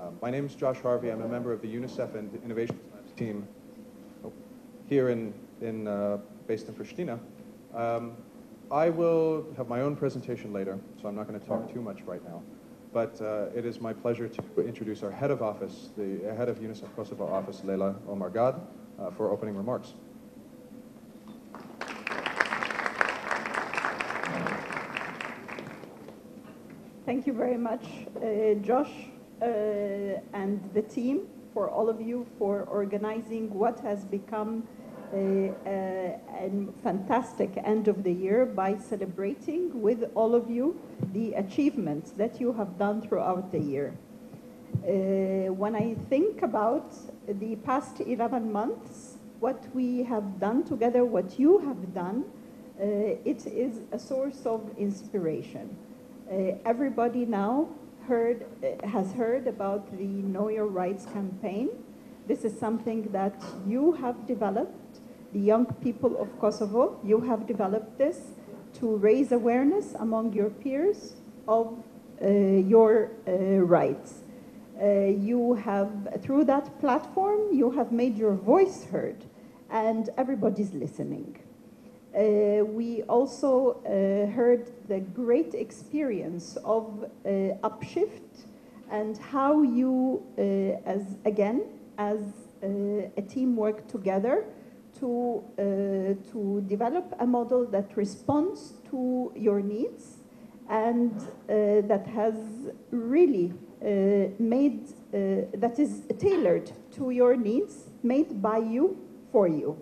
Uh, my name is Josh Harvey. I'm a member of the UNICEF and Innovation Labs team here in, in uh, based in Pristina. Um, I will have my own presentation later, so I'm not going to talk too much right now. But uh, it is my pleasure to introduce our head of office, the head of UNICEF Kosovo office, Leila Omar Gad, uh, for opening remarks. Thank you very much, uh, Josh and the team, for all of you for organizing what has become a, a, a, fantastic end of the year by celebrating with all of you the achievements that you have done throughout the year. Uh, when I think about the past 11 months, what we have done together, what you have done, uh, it is a source of inspiration. Uh, everybody now heard, has heard about the Know Your Rights campaign. This is something that you have developed, the young people of Kosovo, you have developed this to raise awareness among your peers of uh, your uh, rights. Uh, you have, through that platform, you have made your voice heard and everybody's listening. Uh, we also uh, heard the great experience of uh, Upshift and how you, uh, as again, as uh, a team work together to, uh, to develop a model that responds to your needs and that has really made, that is tailored to your needs, made by you, for you.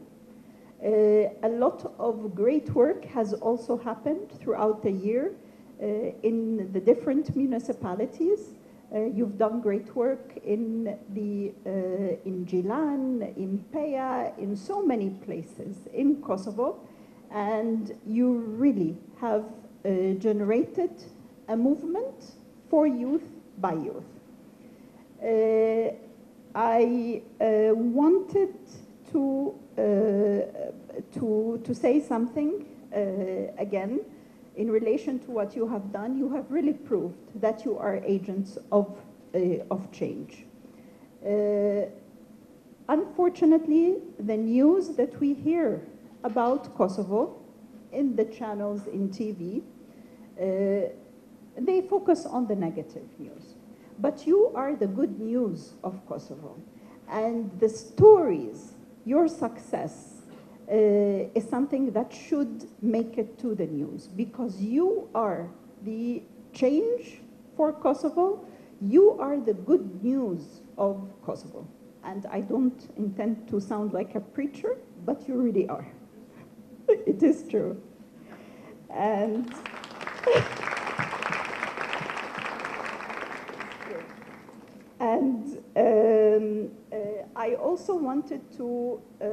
Uh, a lot of great work has also happened throughout the year uh, in the different municipalities. Uh, you've done great work in the uh, in Gjilan, in Peja, in so many places in Kosovo, and you really have uh, generated a movement for youth by youth. Uh, I wanted to, to, to say something uh, again in relation to what you have done. You have really proved that you are agents of, uh, of change. unfortunately, the news that we hear about Kosovo in the channels in TV, uh, they focus on the negative news. But you are the good news of Kosovo. And the stories your success uh, is something that should make it to the news because you are the change for Kosovo. You are the good news of Kosovo. And I don't intend to sound like a preacher, but you really are. it is true. And and um, uh, I also wanted to, uh,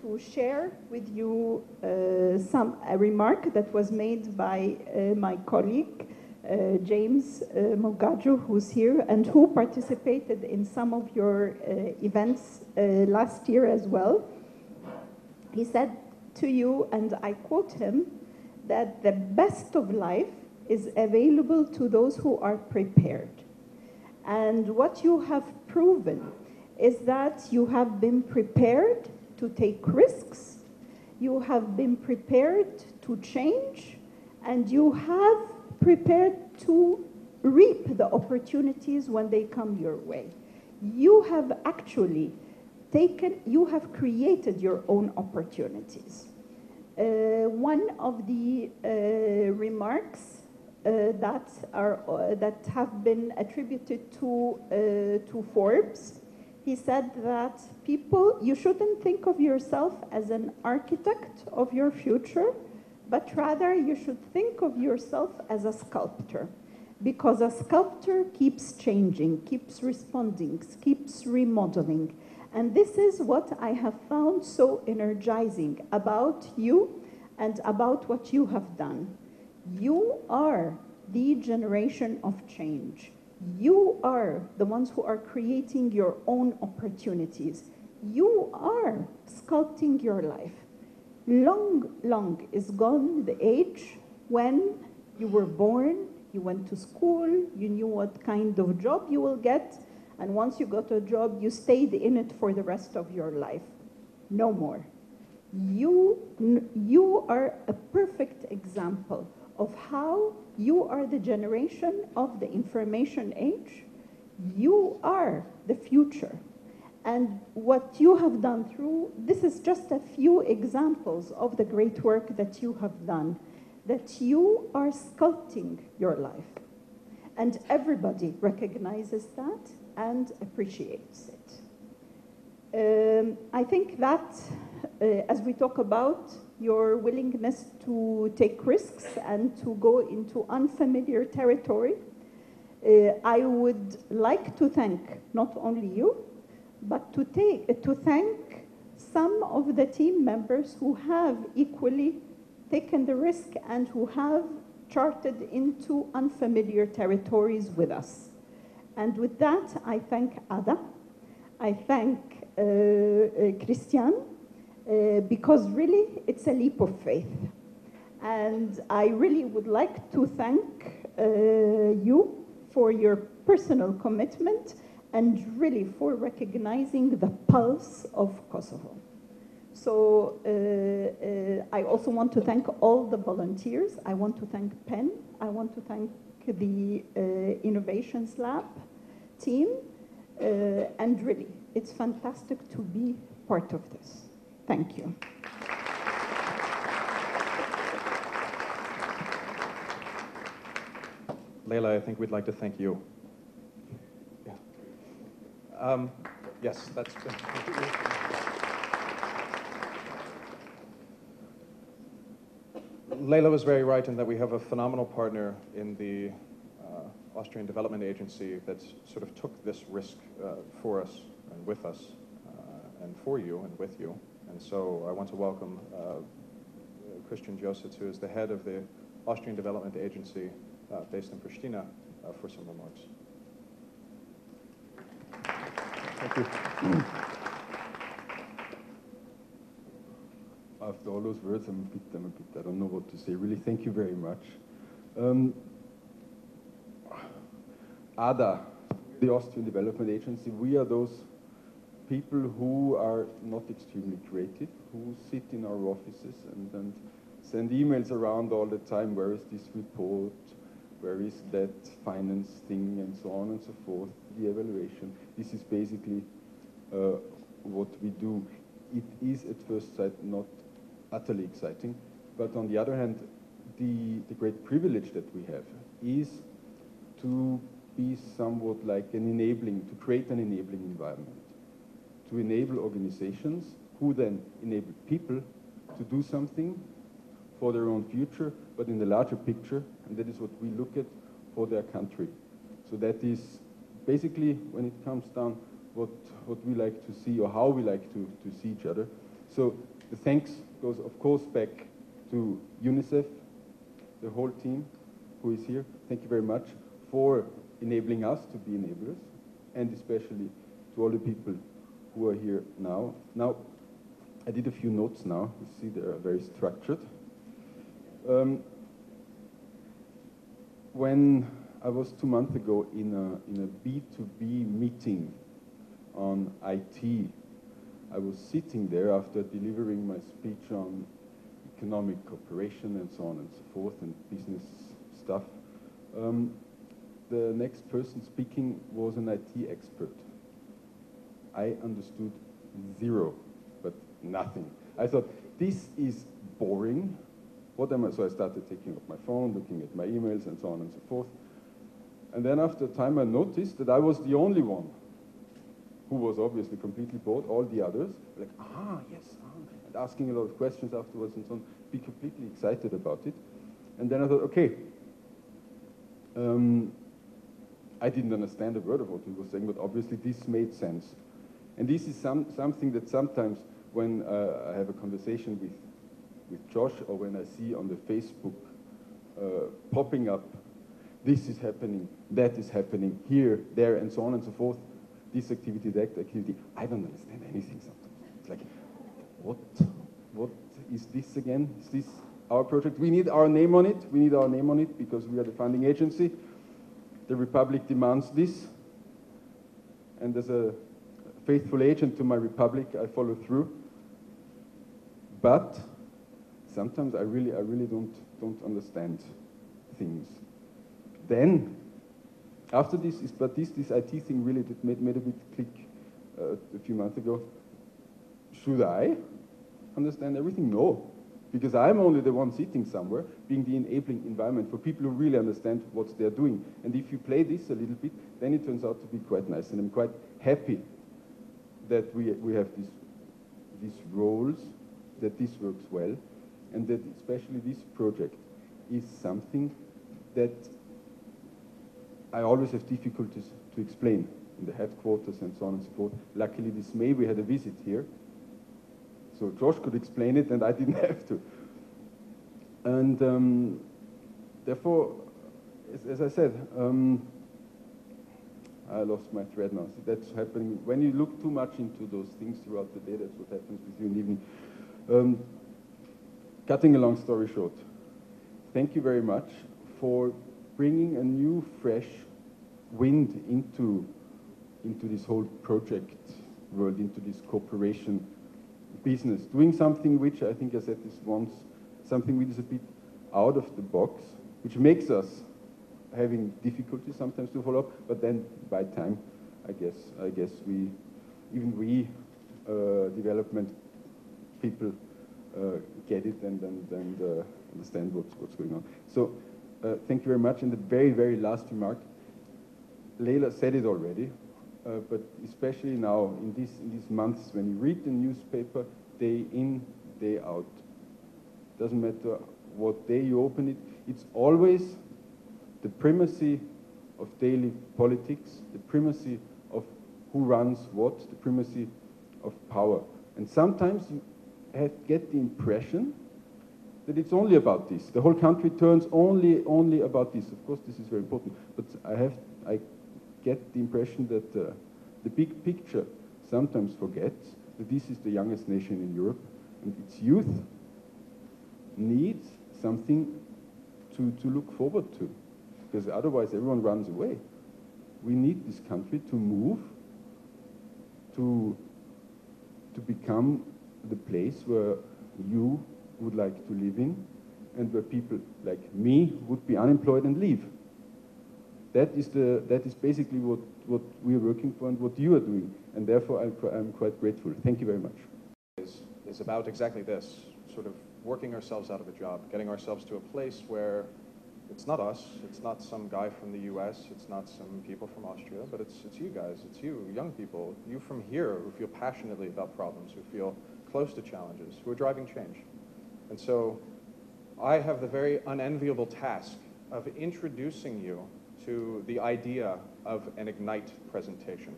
to share with you uh, some, a remark that was made by my colleague, uh, James uh, Mogaju, who's here and who participated in some of your uh, events last year as well. He said to you, and I quote him, that the best of life is available to those who are prepared. And what you have proven is that you have been prepared to take risks, you have been prepared to change, and you have prepared to reap the opportunities when they come your way. You have actually taken, you have created your own opportunities. Uh, one of the uh, remarks that are uh, that have been attributed to uh, to Forbes he said that people, you shouldn't think of yourself as an architect of your future, but rather you should think of yourself as a sculptor. Because a sculptor keeps changing, keeps responding, keeps remodeling. And this is what I have found so energizing about you and about what you have done. You are the generation of change. You are the ones who are creating your own opportunities. You are sculpting your life. Long, long is gone the age when you were born, You went to school, you knew what kind of job you will get, and once you got a job, you stayed in it for the rest of your life. No more. You, you are a perfect example of how you are the generation of the information age. You are the future. And what you have done through, this is just a few examples of the great work that you have done, that you are sculpting your life. And everybody recognizes that and appreciates it. Um, I think that uh, as we talk about your willingness to take risks and to go into unfamiliar territory, uh, I would like to thank not only you, but to, take, to thank some of the team members who have equally taken the risk and who have charted into unfamiliar territories with us. And with that, I thank Ada, I thank uh, uh, Christian, uh, because really it's a leap of faith. And I really would like to thank uh, you for your personal commitment and really for recognizing the pulse of Kosovo. So uh, uh, I also want to thank all the volunteers. I want to thank PEN. I want to thank the uh, Innovations Lab team. And really, it's fantastic to be part of this. Thank you. Leila, I think we'd like to thank you. Yeah. Um, yes, that's. Leila was very right in that we have a phenomenal partner in the uh, Austrian Development Agency that sort of took this risk uh, for us and with us uh, and for you and with you. And so I want to welcome uh, Christian Jositz, who is the head of the Austrian Development Agency uh, based in Pristina, uh, for some remarks. Thank you. After all those words, I'm a bit, I'm a bit, I don't know what to say. Really, thank you very much. Um, ADA, the Austrian Development Agency, we are those people who are not extremely creative, who sit in our offices and, and send emails around all the time. Where is this report? Where is that finance thing? And so on and so forth. The evaluation. This is basically uh, what we do. It is at first sight not utterly exciting, but on the other hand, the, the great privilege that we have is to be somewhat like an enabling, to create an enabling environment to enable organizations who then enable people to do something for their own future, but in the larger picture, and that is what we look at for their country. So that is basically, when it comes down, what, what we like to see or how we like to, to see each other. So the thanks goes, of course, back to UNICEF, the whole team who is here. Thank you very much for enabling us to be enablers, and especially to all the people who are here now. Now, I did a few notes now. You see they are very structured. Um, when I was two months ago in a, in a B2B meeting on IT, I was sitting there after delivering my speech on economic cooperation and so on and so forth and business stuff. Um, the next person speaking was an IT expert. I understood zero, but nothing. I thought, this is boring. What am I? So I started taking up my phone, looking at my emails, and so on and so forth. And then after a time, I noticed that I was the only one who was obviously completely bored. All the others were like, ah, yes, ah, and asking a lot of questions afterwards and so on, be completely excited about it. And then I thought, okay, um, I didn't understand a word of what he was saying, but obviously this made sense. And this is some, something that sometimes when uh, I have a conversation with, with Josh or when I see on the Facebook uh, popping up, this is happening, that is happening, here, there, and so on and so forth, this activity, that activity, I don't understand anything sometimes. It's like, what, what is this again? Is this our project. We need our name on it. We need our name on it because we are the funding agency. The Republic demands this. And as a faithful agent to my Republic, I follow through. But sometimes I really, I really don't, don't understand things. Then, after this, is, but this, this IT thing really did made, made a bit click uh, a few months ago. Should I understand everything? No, because I'm only the one sitting somewhere, being the enabling environment for people who really understand what they're doing. And if you play this a little bit, then it turns out to be quite nice. And I'm quite happy that we, we have this, these roles, that this works well, and that especially this project is something that I always have difficulties to explain in the headquarters and so on and so forth. Luckily, this May we had a visit here, so Josh could explain it and I didn't have to. And um, therefore, as, as, I said, um, I lost my thread now. So that's happening. When you look too much into those things throughout the day, that's what happens with you in the evening. Um, cutting a long story short, thank you very much for bringing a new, fresh wind into, into this whole project world, into this cooperation business, doing something which I think I said this once, something which is a bit out of the box, which makes us having difficulty sometimes to follow up, but then by time, I guess, I guess we, even we, uh, development people, uh, get it and, and, and uh, understand what's, what's going on. So uh, thank you very much. And the very, very last remark, Leila said it already, uh, but especially now in, this, in these months when you read the newspaper day in, day out, doesn't matter what day you open it, it's always the primacy of daily politics, the primacy of who runs what, the primacy of power. And sometimes you have, get the impression that it's only about this. The whole country turns only, only about this. Of course, this is very important, but I have, I get the impression that uh, the big picture sometimes forgets that this is the youngest nation in Europe, and its youth needs something to, to look forward to, because otherwise everyone runs away. We need this country to move, to, to become the place where you would like to live in and where people like me would be unemployed and leave. That is, the, that is basically what, what we are working for and what you are doing. And therefore, I'm, I'm quite grateful. Thank you very much. Is, is about exactly this, sort of working ourselves out of a job, getting ourselves to a place where it's not us, it's not some guy from the US, it's not some people from Austria, but it's, it's you guys, it's you, young people, you from here who feel passionately about problems, who feel close to challenges, who are driving change. And so I have the very unenviable task of introducing you to the idea of an Ignite presentation.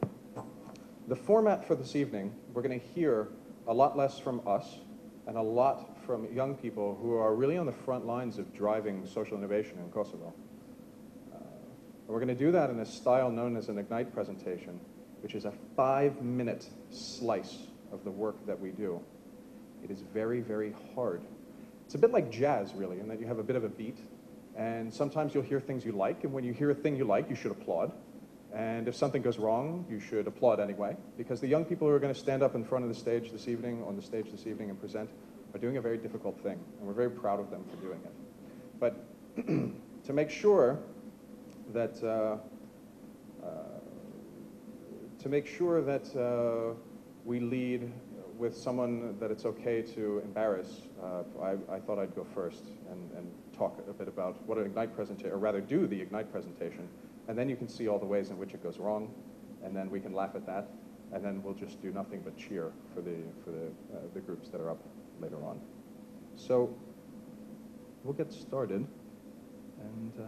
The format for this evening, we're going to hear a lot less from us and a lot from young people who are really on the front lines of driving social innovation in Kosovo. Uh, we're going to do that in a style known as an Ignite presentation, which is a five-minute slice of the work that we do. It is very, very hard it's a bit like jazz, really, in that you have a bit of a beat, and sometimes you'll hear things you like, and when you hear a thing you like, you should applaud. And if something goes wrong, you should applaud anyway, because the young people who are going to stand up in front of the stage this evening, on the stage this evening, and present are doing a very difficult thing, and we're very proud of them for doing it. But to make sure that uh, uh, to make sure that uh, we lead with someone that it's okay to embarrass, uh, I, I, thought I'd go first and, and, talk a bit about what an Ignite presentation, or rather do the Ignite presentation, and then you can see all the ways in which it goes wrong, and then we can laugh at that, and then we'll just do nothing but cheer for the, for the, uh, the groups that are up later on. So we'll get started, and uh,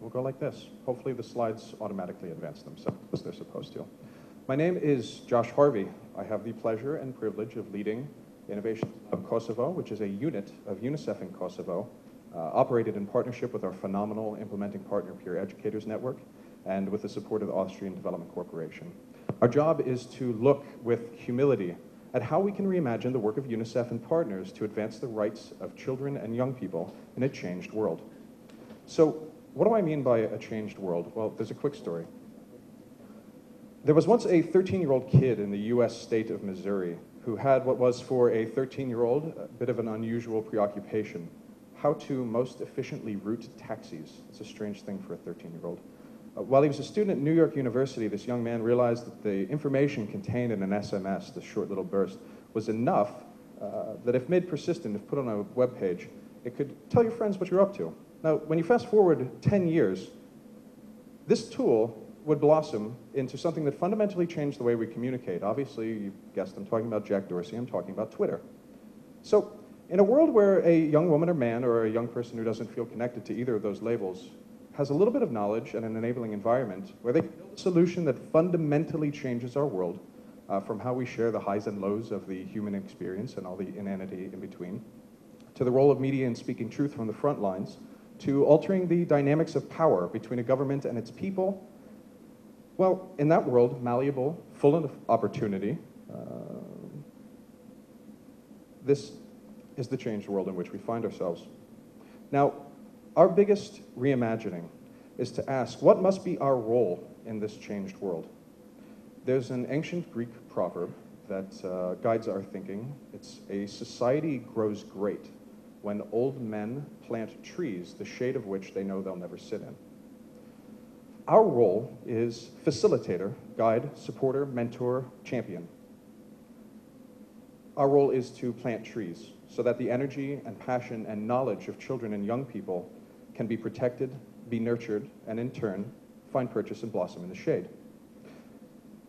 we'll go like this. Hopefully the slides automatically advance themselves as they're supposed to. My name is Josh Harvey. I have the pleasure and privilege of leading Innovation of Kosovo, which is a unit of UNICEF in Kosovo, uh, operated in partnership with our phenomenal implementing partner Peer Educators Network and with the support of the Austrian Development Corporation. Our job is to look with humility at how we can reimagine the work of UNICEF and partners to advance the rights of children and young people in a changed world. So, what do I mean by a changed world? Well, there's a quick story. There was once a 13 year old kid in the US state of Missouri who had what was for a 13 year old a bit of an unusual preoccupation how to most efficiently route taxis. It's a strange thing for a 13 year old. Uh, while he was a student at New York University, this young man realized that the information contained in an SMS, this short little burst, was enough uh, that if made persistent, if put on a web page, it could tell your friends what you're up to. Now, when you fast forward 10 years, this tool would blossom into something that fundamentally changed the way we communicate. Obviously, you guessed I'm talking about Jack Dorsey, I'm talking about Twitter. So, in a world where a young woman or man or a young person who doesn't feel connected to either of those labels has a little bit of knowledge and an enabling environment where they can build a solution that fundamentally changes our world uh, from how we share the highs and lows of the human experience and all the inanity in between, to the role of media in speaking truth from the front lines, to altering the dynamics of power between a government and its people. Well, in that world, malleable, full of opportunity, uh, this is the changed world in which we find ourselves. Now, our biggest reimagining is to ask what must be our role in this changed world? There's an ancient Greek proverb that uh, guides our thinking. It's a society grows great when old men plant trees, the shade of which they know they'll never sit in. Our role is facilitator, guide, supporter, mentor, champion. Our role is to plant trees so that the energy and passion and knowledge of children and young people can be protected, be nurtured, and in turn, find purchase and blossom in the shade.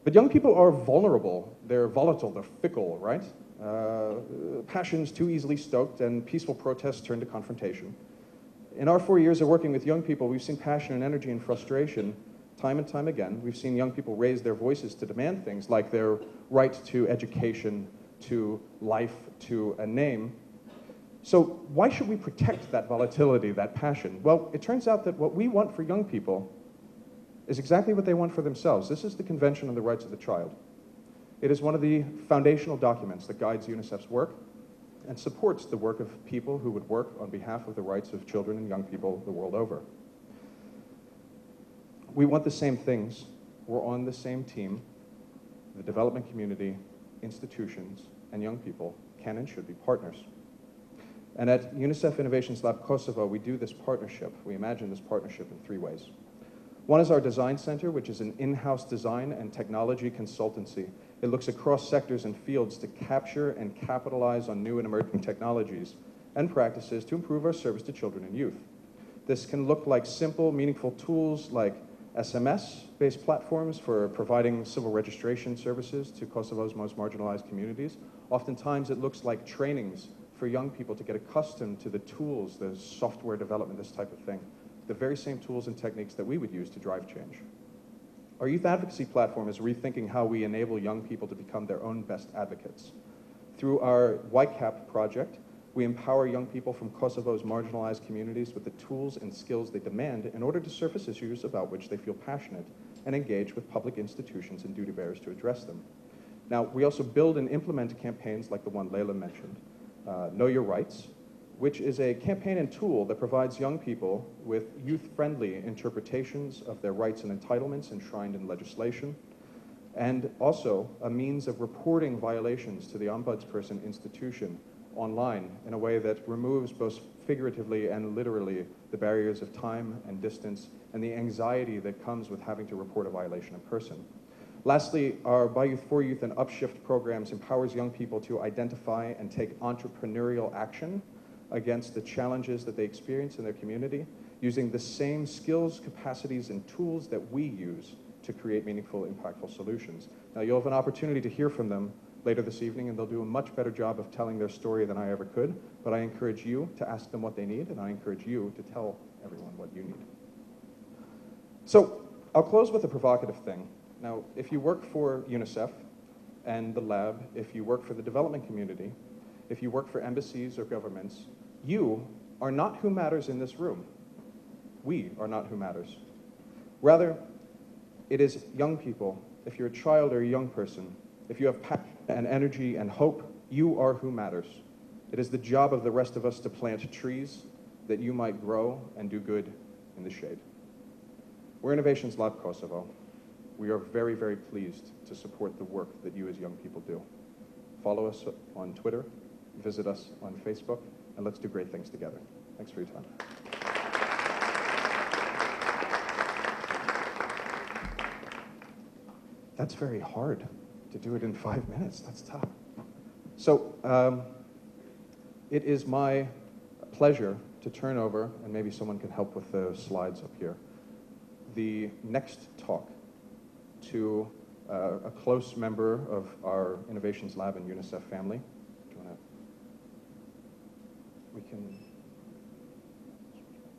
But young people are vulnerable, they're volatile, they're fickle, right? Uh, passions too easily stoked and peaceful protests turn to confrontation. In our four years of working with young people, we've seen passion and energy and frustration time and time again. We've seen young people raise their voices to demand things like their right to education, to life, to a name. So why should we protect that volatility, that passion? Well, it turns out that what we want for young people is exactly what they want for themselves. This is the Convention on the Rights of the Child. It is one of the foundational documents that guides UNICEF's work and supports the work of people who would work on behalf of the rights of children and young people the world over. We want the same things. We're on the same team. The development community, institutions, and young people can and should be partners. And at UNICEF Innovations Lab Kosovo, we do this partnership. We imagine this partnership in three ways. One is our design center, which is an in-house design and technology consultancy. It looks across sectors and fields to capture and capitalize on new and emerging technologies and practices to improve our service to children and youth. This can look like simple, meaningful tools like SMS-based platforms for providing civil registration services to Kosovo's most marginalized communities. Oftentimes it looks like trainings for young people to get accustomed to the tools, the software development, this type of thing. The very same tools and techniques that we would use to drive change. Our youth advocacy platform is rethinking how we enable young people to become their own best advocates. Through our YCAP project, we empower young people from Kosovo's marginalized communities with the tools and skills they demand in order to surface issues about which they feel passionate and engage with public institutions and duty bearers to address them. Now, we also build and implement campaigns like the one Layla mentioned, uh, Know Your Rights, which is a campaign and tool that provides young people with youth-friendly interpretations of their rights and entitlements enshrined in legislation, and also a means of reporting violations to the Ombudsperson institution online in a way that removes both figuratively and literally the barriers of time and distance and the anxiety that comes with having to report a violation in person. Lastly, our By Youth for Youth and Upshift programs empowers young people to identify and take entrepreneurial action against the challenges that they experience in their community using the same skills, capacities, and tools that we use to create meaningful, impactful solutions. Now, you'll have an opportunity to hear from them later this evening, and they'll do a much better job of telling their story than I ever could. But I encourage you to ask them what they need, and I encourage you to tell everyone what you need. So I'll close with a provocative thing. Now, if you work for UNICEF and the lab, if you work for the development community, if you work for embassies or governments, you are not who matters in this room. We are not who matters. Rather, it is young people, if you're a child or a young person, if you have passion and energy and hope, you are who matters. It is the job of the rest of us to plant trees that you might grow and do good in the shade. We're Innovations Lab Kosovo. We are very, very pleased to support the work that you as young people do. Follow us on Twitter, visit us on Facebook, and let's do great things together. Thanks for your time. That's very hard to do it in five minutes. That's tough. So, um, it is my pleasure to turn over, and maybe someone can help with the slides up here, the next to uh, a close member of our Innovations Lab and UNICEF family. Do you want to? We can.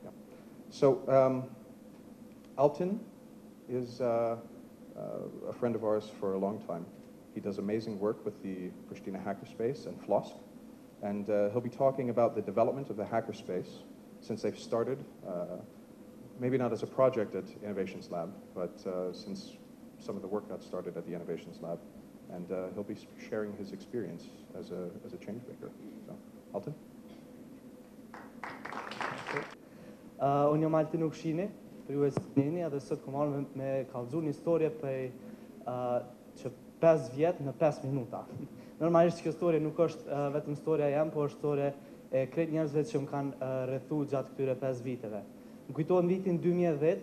Yeah. So, um, Altin is uh, uh, a friend of ours for a long time. He does amazing work with the Pristina Hackerspace and FLOSK. And uh, he'll be talking about the development of the hackerspace since they've started, uh, maybe not as a project at Innovations Lab, but uh, since some of the work got started at the Innovations Lab. And uh, he'll be sharing his experience as a, as a change maker. So, Alton? Uh, unë jam Altin Ukshini, për ju e sinini, edhe sot kom arë me, me një historie për uh, që 5 vjetë në 5 minuta. Normalisht kjo historie nuk është uh, vetëm historia jam, po është historie e kretë njerëzve që më kanë uh, rrethu gjatë këtyre 5 viteve. Më kujtohet vitin 2010,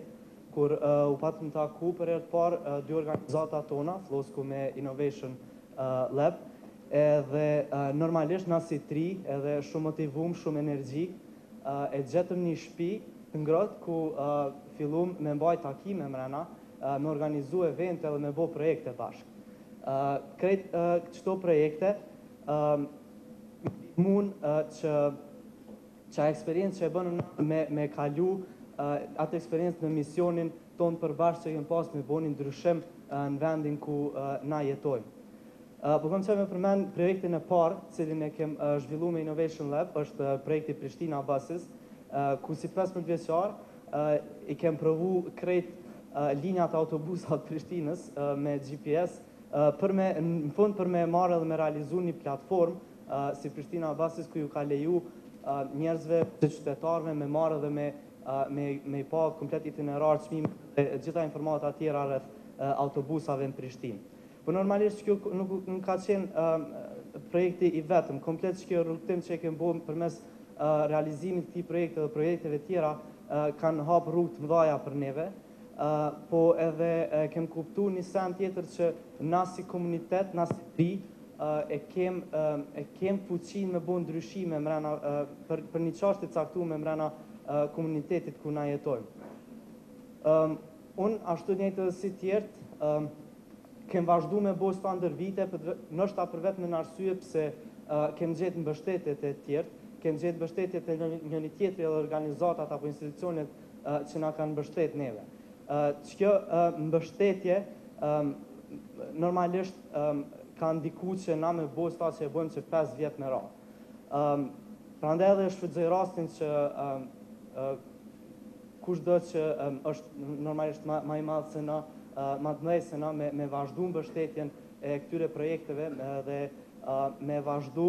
kur uh, u patëm të aku për e të parë uh, dy organizata tona, Flosku me Innovation uh, Lab, edhe uh, normalisht na si tri, edhe shumë motivum, shumë energjik, uh, e gjetëm një shpi të ngrotë ku uh, fillum me mbaj takime mrena, uh, me organizu evente dhe me bo projekte bashkë. Uh, Kretë uh, qëto projekte, uh, mund uh, që që eksperiencë që e bënëm me, me kalu atë eksperiencë në misionin tonë përbashkë që jem pas me bonin ndryshim në vendin ku na jetojmë. Po kam që me përmen projektin e parë, cilin e kem zhvillu me Innovation Lab, është projekti Prishtina Basis, ku si 15 vjeqar uh, i kem provu krejt linjat autobusat Prishtinës me GPS, për me, në fund për me marrë dhe me realizu një platform uh, si Prishtina Basis, ku ju ka leju njerëzve të qytetarve me marrë dhe me, me, me pa komplet itinerar, qmim dhe gjitha informata tjera rreth autobusave në Prishtinë. Po normalisht kjo nuk, nuk ka qenë projekti i vetëm, komplet që kjo rrugtim që e kemë bojmë për mes realizimit të ti projekte dhe projekteve tjera kanë hapë rrugë të mëdhaja për neve, po edhe kemë kuptu një sen tjetër që na si komunitet, na si uh, e kem e kem fuqinë me bën ndryshime mrena për për një çështje të caktuar mrena uh, komunitetit ku na jetojmë. Um, un ashtu njëjtë si të tjerë, um, kem vazhdu me bo sta ndër vite, për, nështë për vetë në arsye pëse uh, kem gjetë mbështetjet e tjertë, kem gjetë mbështetjet e një një tjetëri edhe organizatat apo institucionet uh, që na kanë mbështet neve. Uh, që kjo uh, mbështetje um, normalisht um, ka ndiku që na me bo sta që e bojmë që 5 vjetë me ra. Um, pra ndë edhe shfrydzoj rastin që um, kush do që um, është normalisht ma, ma i madhë se na, ma të mëjë se na me, me vazhdu në bështetjen e këtyre projekteve dhe me vazhdu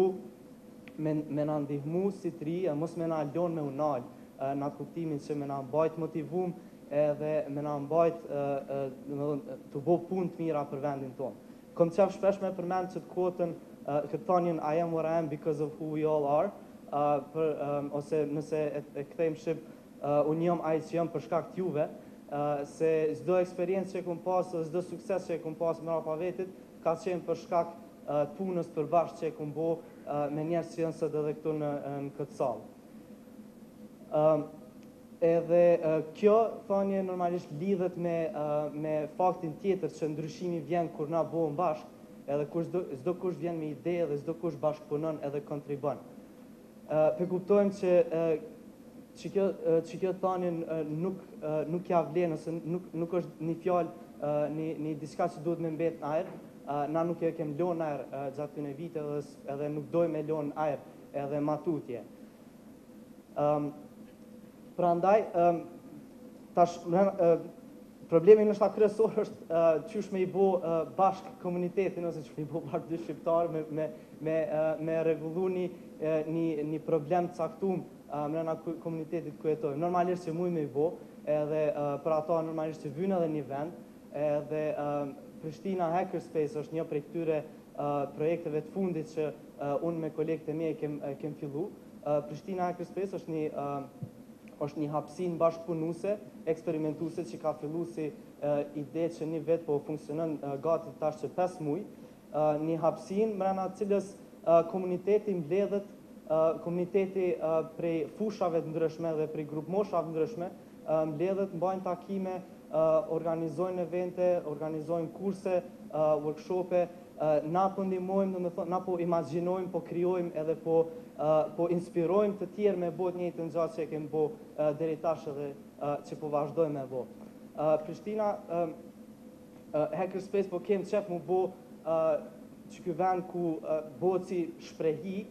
me, me në ndihmu si tri, mos me në alon me unal në atë kuptimin që me në mbajt motivum edhe me në mbajt të bo pun të mira për vendin tonë. Kom qef shpesh me përmend që të kotën këtë thanjën I am what I am because of who we all are, për, ose nëse e, e këthejmë shqip, unë jam ajë që jam për shkak të juve, se çdo eksperiencë që kum pas, çdo sukses që kum pas me rapa vetit, ka qenë për shkak të punës përbashkë që kum bo me njerëz që janë sot edhe këtu në, në këtë sallë. Um, edhe uh, kjo thonje normalisht lidhet me, uh, me faktin tjetër që ndryshimi vjen kur na bohëm bashkë, edhe kur zdo, zdo kush vjen me ide dhe zdo kush bashkë punon edhe kontribon. Pe kuptojmë që që kjo, që kjo thanin nuk, nuk ja vlen, ose nuk, nuk është një fjallë, një, një diska që duhet me mbet në ajer, na nuk e kem lonë ajer gjatë të në vite edhe, nuk doj me lonë ajer edhe matutje. Um, pra ndaj, um, tash, problemi në shta kryesor është uh, qysh me i bo uh, bashk komunitetin ose që me i bo bashk dy shqiptarë me, me, me, uh, me regullu një, një, një problem caktum mrena komunitetit ku jetojmë. Normalisht që muj me i bo, edhe për ato normalisht që vynë edhe një vend, edhe Prishtina Hackerspace është një prej këtyre projekteve të fundit që unë me kolegët e mi e kem, kem fillu. Prishtina Hackerspace është një është një hapsin bashkëpunuse, eksperimentuse që ka fillu si ide që një vetë po funksionon uh, gati tash që 5 muj, uh, një hapsin mrena cilës komuniteti mbledhet, komuniteti prej fushave të ndryshme dhe prej grup moshave të ndryshme, mbledhet, mbajnë takime, organizojnë evente, organizojnë kurse, workshope, na po ndihmojmë, do të thonë, na po imagjinojmë, po krijojmë edhe po po inspirojmë të tjerë me bot një të ngjatë që kemi bo uh, deri tash edhe që po vazhdojmë me bo. Prishtina Hackerspace po kem qef mu bo që ky vend ku si shprehi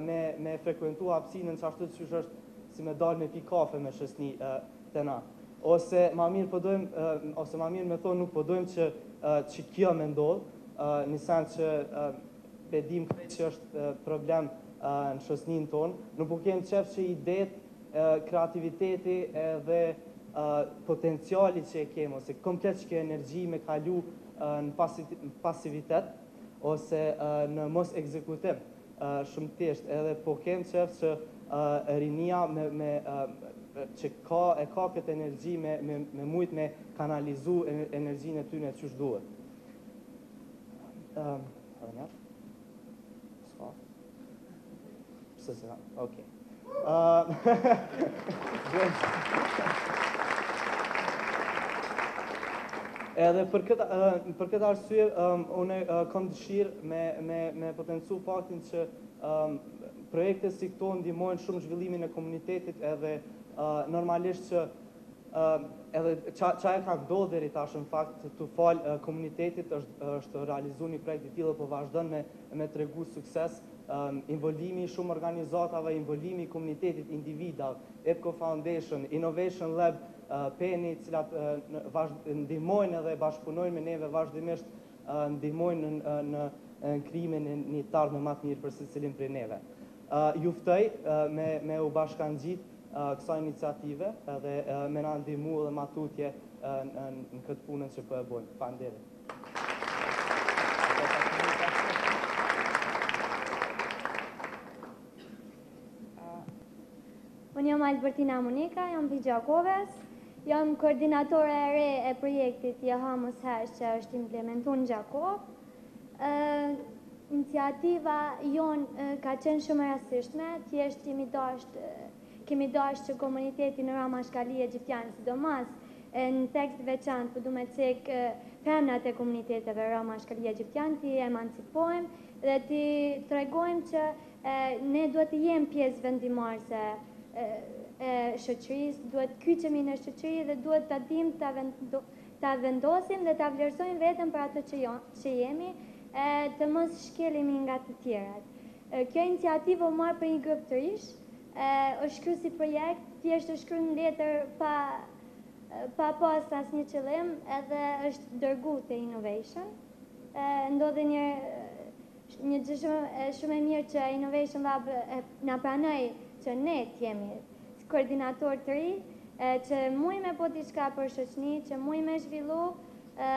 me me frekuentu hapësinën që ashtu që është si me dalë me pi kafe me shësni uh, të na. Ose ma mirë po dojmë, ose ma mirë me thonë nuk po dojmë që, uh, që kjo me ndodhë, uh, sen që uh, bedim krejt që është problem në shësnin tonë, nuk po kemë qef që idet, uh, kreativiteti edhe potenciali që e kemë, ose komplet që ke energji me kalu në pasivitet, ose në mos ekzekutim, shumë thjesht, edhe po kemë qef që rinia me, me që ka, e ka këtë energji me, me, me mujt me kanalizu ener- energjinë e tyne që është duhet. Um, Edhe njerë? Ska? Pse se ka? Okej. Edhe për këtë ë, për këtë arsye um, unë uh, kam dëshirë me me me potencu faktin që um, projekte si këto ndihmojnë shumë zhvillimin e komunitetit edhe uh, normalisht që uh, edhe e ka ndodhur deri tash në fakt të fal uh, komunitetit është është realizuar një projekt i tillë po vazhdon me me tregu sukses um, involvimi i shumë organizatave, involvimi i komunitetit, individave, EPCO Foundation, Innovation Lab, uh, PENI, cilat ndihmojnë edhe bashkëpunojnë me neve vazhdimisht, ndihmojnë në, në, në e një ardhme më të mirë për secilin prej neve. Uh, juftoj uh, me, me u bashkangjit uh, kësa iniciative edhe uh, me na ndihmu edhe matutje në, këtë punën që po e bojmë. Faleminderit. Unë jam Albertina Monika, jam për Gjakoves, jam koordinatore e re e projektit Jahamus Hash që është implementu në Gjakov. Iniciativa jonë ka qenë shumë e rastishme, thjesht kemi dasht, kemi dasht që komuniteti në Rama Shkali e Gjiptianë, sidomos e, në tekst veçantë, po du me cek femnat e komuniteteve Rama Shkali e Gjiptianë, ti emancipojmë dhe ti tregojmë që ne duhet të jemë pjesë vendimarse e, e shoqërisë, duhet kyçemi në shoqëri dhe duhet ta dim ta vendosim dhe ta vlerësojmë veten për atë që, jo, që jemi, e, të mos shkelimi nga të tjerat. Kjo iniciativë u marë për një grup të rish, është shkru si projekt, thjesht është shkru në letër pa, pa pas asnjë qëllim, edhe është dërgu të Innovation. E, ndodhe një një gjë shumë, e mirë që Innovation Lab na pranoi që ne jemi koordinator të ri, që muj me po diçka për shoqni, që muj me zhvillu, e,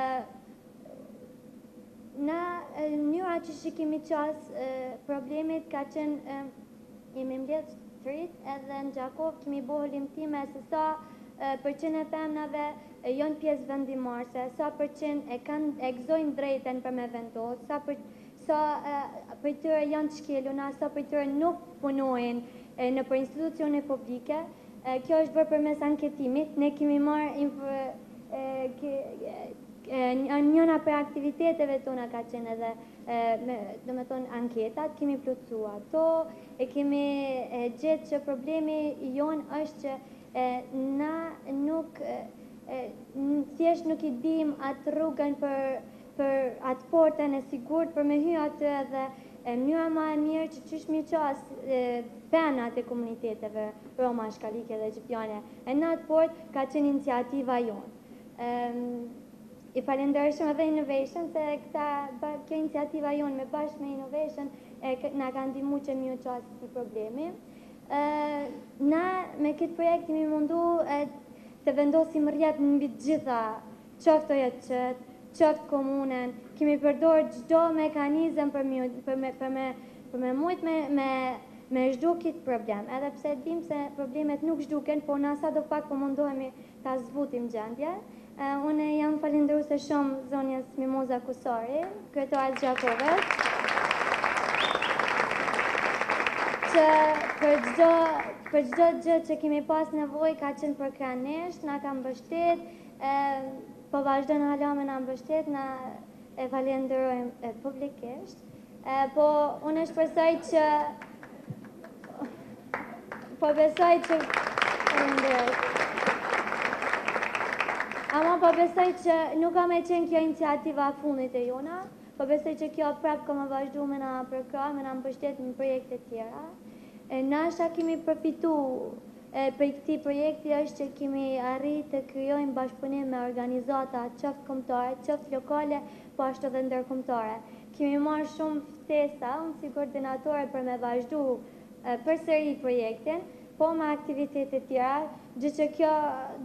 njëra që kemi qas problemit ka qenë jemi mbledh të rrit edhe në Gjakov kemi bohë limtime se sa përqen e femnave jonë pjesë vendimarse, sa përqen e, kanë, e drejten për me vendos, sa për, sa për tyre janë të shkeluna, sa për tyre nuk punojnë në për institucione publike. Kjo është bërë për mes anketimit. Ne kemi marë njëna për aktiviteteve tona ka qenë edhe do me thonë anketat, kemi plotësu ato, e kemi gjetë që problemi jonë është që na nuk, thjesht nuk i dim atë rrugën për, për atë portën e sigurt për me hy atë edhe mënyra ma e mirë që qysh mi qas penat e komuniteteve Roma, Shkalike dhe Gjipjane. E në atë port ka qenë iniciativa jonë. I falenderojshëm edhe Innovation se këta, kjo iniciativa jonë me bashkë me Innovation e, na ka ndihmu që mi u qasë këti problemi. E, na me këtë projekt mi mundu të vendosim rjetë në mbi të gjitha qoftë të jetë qëtë, qoftë komunen, kemi përdor gjdo mekanizm për, për, me, për, me, për me mujt me, me, me zhdu këtë problem. Edhe pse dim se problemet nuk zhduken, po na sa do pak po mundohemi ta zbutim gjendje. Unë jam falendëruese shumë zonjës Mimoza Kusari, kryetares Gjakovës, që për çdo për çdo gjë që kemi pas nevojë ka qenë përkranisht, na ka mbështet, e, po vazhdon hala me na mbështet, na e falenderojmë publikisht. E, po unë shpresoj që po besoj që. Ama po besoj që nuk ka me qenë kjo iniciativa e fundit e jona, po besoj që kjo prapë ka më vazhdu me na përkra, me na mbështet në projekte tjera. E, Nasha kemi përfitu e, për këti projekti është që kemi arrit të kryojmë bashkëpunim me organizata qoftë kombëtare, qoftë lokale, po ashtu edhe ndërkombëtare. Kemi marrë shumë ftesa, unë si koordinatore për me vazhdu e, përsëri projektin, po me aktivitete tjera, gjë që kjo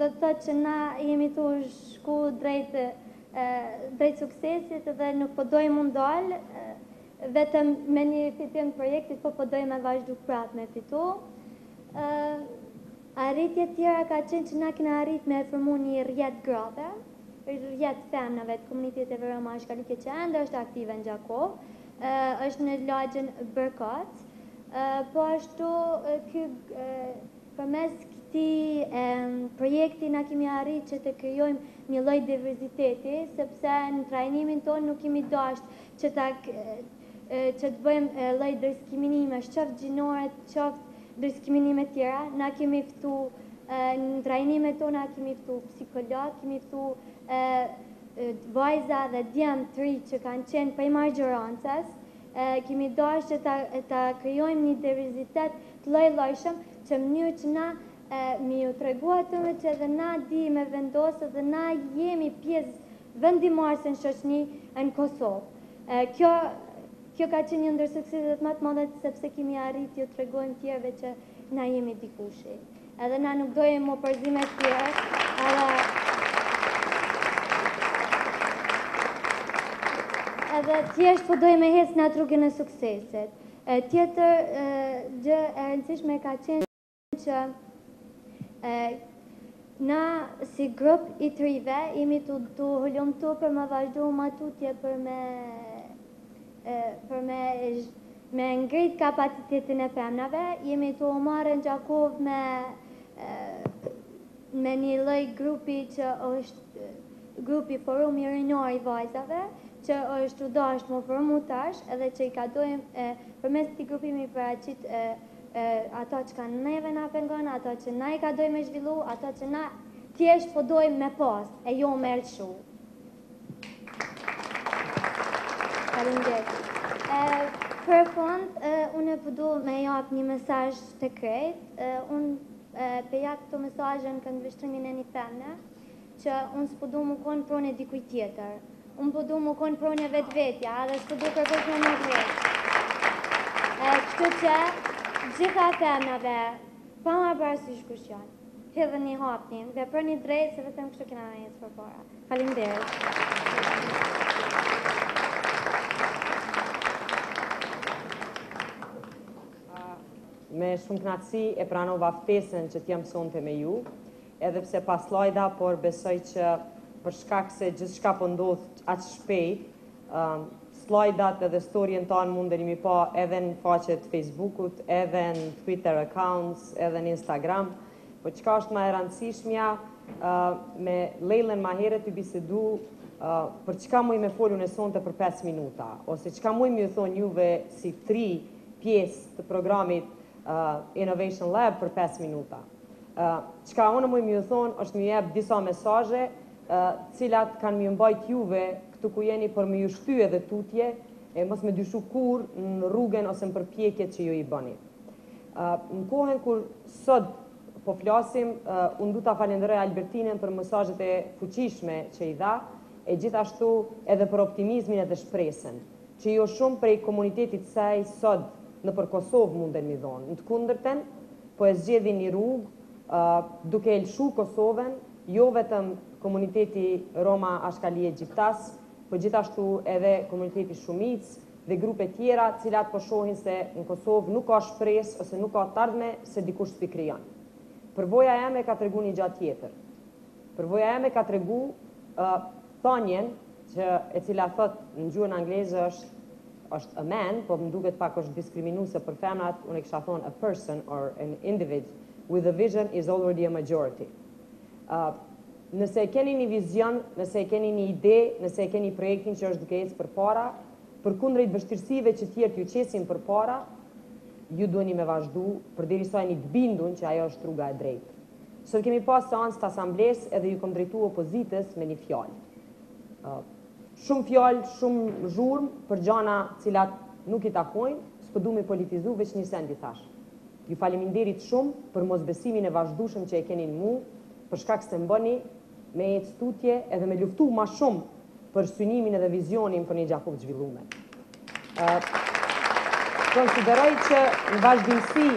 do të thotë që na jemi tu shku drejt e, drejt suksesit dhe nuk po dojmë mund dalë, e, vetëm me një fitim të projektit, po po dojmë me vazhdu prapë me fitu. E, Arritje tjera ka qenë që na kena arrit me formu një rjet grave, rjet femnave të komuniteteve Roma Shkalike që ende është aktive në Gjakov, e, është në lagjën Bërkat, e, po ashtu përmes këti projekti na kemi arrit që të krijojmë një lloj diversiteti, sepse në trajnimin tonë nuk kemi dashur që e, që të bëjmë lloj diskriminime, qoftë gjinore, qoftë diskriminime tjera. Na kemi ftu në trajnimet tona kemi ftu psikolog, kemi ftu vajza dhe djemë të ri që kanë qenë prej majorancës, e, kemi dashur që ta, ta krijojmë një diversitet të lloj-llojshëm që mënyrë që na mi ju tregua të me që edhe na di me vendosë dhe na jemi pjesë vendimarse në shoqëni në Kosovë. Kjo Kjo ka qenë një ndër sukseset më të mëdha sepse kemi arrit ju tregojmë tjerëve që na jemi dikushi. Edhe na nuk dojmë më përzime të tjerë, edhe edhe thjesht po dojmë me hecë në rrugën e suksesit. E, tjetër e, gjë e rëndësishme ka qenë që e, na si grup i të rive jemi të, të hullumtu për me vazhdu ma tutje për me e, për me me ngrit kapacitetin e femnave, jemi të marrë në Gjakov me e, me një lloj grupi që është grupi forumi rinor i vajzave, që është u dashur më formu tash, edhe që i ka dojmë përmes këtij grupi mi paraqit e, e, ato që kanë neve na pengon, ato që na i ka dojmë me zhvillu, ato që na thjesht po dojmë me pas, e jo me lëshu. Faleminderit. E, Për fond, unë e përdu me jap një mesazh të krejt. Unë pe jap këto mesazhe në këndvështrimin e një femne, që unë s'po du më konë prone dikuj tjetër. Unë po du më konë prone vetë vetja, edhe s'po du kërkoj prone vetë. E, Kështu që gjitha femnave, pa marrë parasysh kush janë, hidhe një hapnin dhe për një drejtë se vetëm kështu kena në jetë për para. Faleminderit. Me shumë knatësi e pranova ftesën që t'jam sonte me ju, edhe pse pas slajda, por besoj që për shkak se gjithë shka po ndodh aq shpejt, um, slajdat edhe storien tonë mundeni mi pa edhe në faqet Facebookut, edhe në Twitter accounts, edhe në Instagram, po qka është ma e rëndësishmja, uh, me Lejlen ma herët të bisedu uh, për çka muj me folu në sonte për 5 minuta, ose çka muj me ju thonë juve si tri pjesë të programit uh, Innovation Lab për 5 minuta. Çka unë muj me ju thonë është me jep disa mesazhe uh, cilat kanë më mbajt juve këtu ku jeni për me ju shty edhe tutje, e mos me dyshu kur në rrugën ose në përpjekjet që ju i bëni. Në kohën kur sot po flasim, unë du ta falenderoj Albertinën për mesazhet e fuqishme që i dha, e gjithashtu edhe për optimizmin e dhe shpresën, që jo shumë prej komunitetit saj sot në për Kosovë munden mi dhonë. Në të kundërten, po e zgjedhin një rrugë duke elshu Kosovën, jo vetëm komuniteti Roma Ashkali Egjiptas, po gjithashtu edhe komuniteti Shumic dhe grupe tjera cilat po shohin se në Kosovë nuk ka shpres ose nuk ka tardme se dikush s'pi krijon. Përvoja eme ka të regu një gjatë tjetër. Përvoja eme ka të regu uh, që e cila thot në gjuhën anglezë është është a man, po më duket pak është diskriminuese për femrat, unë e kisha thonë a person or an individ with a vision is already a majority. Uh, nëse e keni një vizion, nëse e keni një ide, nëse e keni projektin që është duke ecë për para, për kundrejt vështirësive që tjerë t'ju qesin për para, ju duheni me vazhdu, për diri sa një të bindun që ajo është rruga e drejtë. Sot kemi pas seancë të asambles edhe ju kom drejtu opozitës me një fjallë. Uh, shumë fjallë, shumë zhurmë për gjana cilat nuk i takojnë, s'pë du me politizu veç një send i thash. Ju faliminderit shumë për mos besimin e vazhdushëm që e keni në mu, për shkak se mbëni me e tutje edhe me luftu ma shumë për synimin edhe vizionin për një Gjakov zhvillume. Uh, konsideroj që në vazhdimësi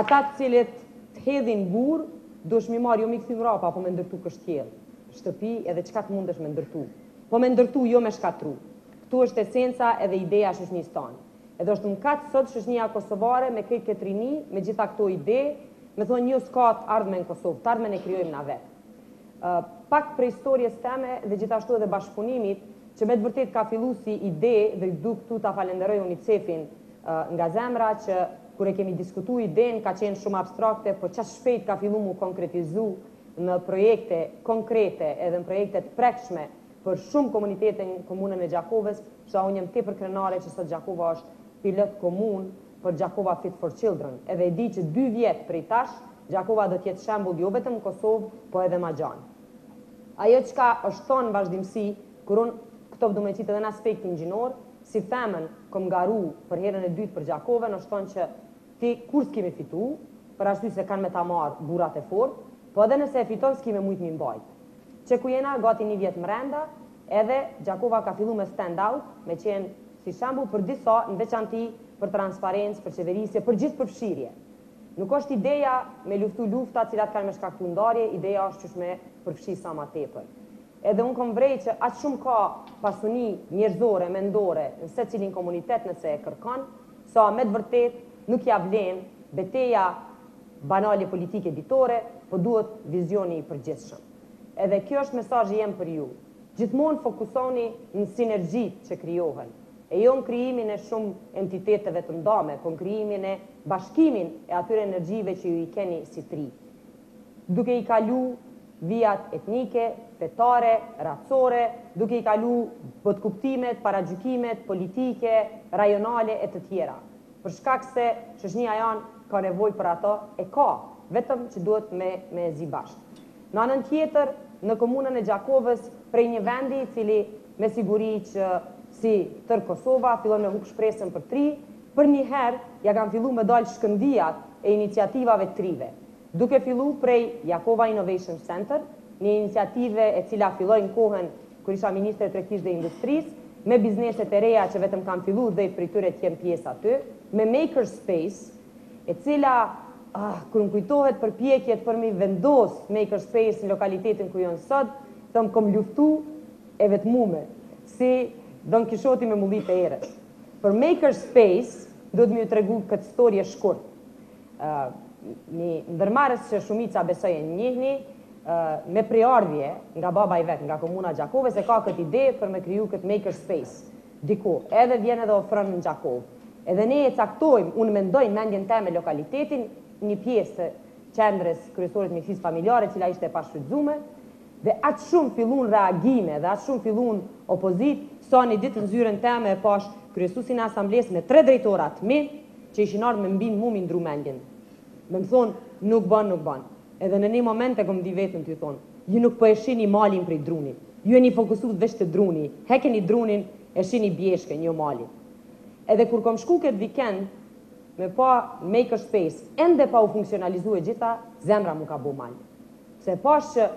ata të cilët të hedhin burë, do shmi marë jo mi këthim rapa, po me ndërtu kështjelë, shtëpi edhe qka të mundesh me ndërtu po me ndërtu jo me shkatru. Këtu është esenca edhe ideja shëshnjës tonë. Edhe është më katë sot shëshnjëja Kosovare me këtë këtë me gjitha këto ide, me thonë një s'katë ardhme në Kosovë, të ardhme në kryojmë na vetë. Uh, pak për historijës teme dhe gjithashtu edhe bashkëpunimit, që me të vërtet ka fillu si ide dhe du këtu ta falenderoj UNICEF-in nga zemra që kure kemi diskutu idenë ka qenë shumë abstrakte, po qas shpejt ka fillu mu konkretizu në projekte konkrete edhe në projekte të prekshme për shumë komunitete në komunën e Gjakovës, që unë jem të për krenare që sot Gjakova është pilot komun për Gjakova Fit for Children. Edhe e di që dy vjetë për i tash, Gjakova do tjetë shembul jo vetëm Kosovë, po edhe ma gjanë. Ajo që ka është tonë vazhdimësi, kur unë këto vëdu me qitë edhe në aspektin gjinor, si themen kom garu për herën e dytë për Gjakovën, është tonë që ti kur s'kime fitu, për ashtu se kanë me ta marë burat e fort, po edhe nëse e fiton s'kime mujtë mi mbajtë që ku jena gati një vjetë mrenda, edhe Gjakova ka fillu me stand-out, me qenë si shambu për disa në veçanti për transparentës, për qeverisje, për gjithë përfshirje. Nuk është ideja me luftu lufta cilat kanë me shkaktu ndarje, ideja është që me përfshi sa ma tepër. Edhe unë kom vrej që atë shumë ka pasuni njerëzore, mendore, në se cilin komunitet nëse e kërkan, sa me të vërtet nuk ja vlen beteja banale politike ditore, po duhet vizioni i përgjithshëm. Edhe kjo është mesazhi jem për ju. Gjithmonë fokusoni në sinergjit që krijohen. E jo në krijimin e shumë entiteteve të ndame, po në krijimin e bashkimin e atyre energjive që ju i keni si tri. Duke i kalu vijat etnike, fetare, racore, duke i kalu botkuptimet, paragjykimet, politike, rajonale e të tjera. Për shkak se shëshnija janë ka nevoj për ato, e ka, vetëm që duhet me, me zi bashkë. Në anën tjetër, në komunën e Gjakovës, prej një vendi cili me siguri që si tër Kosova, fillon me huk shpresën për tri, për një herë ja kam fillu me dalë shkëndijat e iniciativave trive. Duke fillu prej Jakova Innovation Center, një iniciative e cila filloj në kohën kër isha Ministre Trektish dhe Industris, me bizneset e reja që vetëm kam fillu dhe për i tyre t'jem pjesë aty, me Makerspace, e cila ah, kër më kujtohet për pjekjet për mi vendos makerspace në lokalitetin ku jonë sot, thëmë kom luftu e vetë mume, si Don Kishoti me mullit e erës. Për makerspace, do të mi të regu këtë storje shkurt. Uh, një ndërmarës që shumica besoj e njihni, uh, me preardhje nga baba i vetë, nga komuna Gjakove, se ka këtë ide për me kryu këtë makerspace. Diko, edhe vjen edhe ofrën në Gjakove. Edhe ne e caktojmë, unë mendojnë mendjen te me lokalitetin, një pjesë të qendrës kryesorit mjekësisë familjare, cila ishte pashfrytzuar, dhe atë shumë fillun reagime dhe atë shumë fillun opozit, sa një ditë në zyrën teme e pash kryesusin asamblesë me tre drejtorat mi, që ishin ardhë me mbinë mu mi ndru mendjen. Me më thonë, nuk ban, nuk ban. Edhe në një moment e kom di vetën të ju thonë, ju nuk po e shini malin i drunit. Ju e një fokusut vesh të druni, heke një drunin e shini bjeshke një malin. Edhe kur kom shku këtë vikend, me pa makerspace, ende pa u funksionalizu e gjitha, zemra mu ka bo mal. Se pash që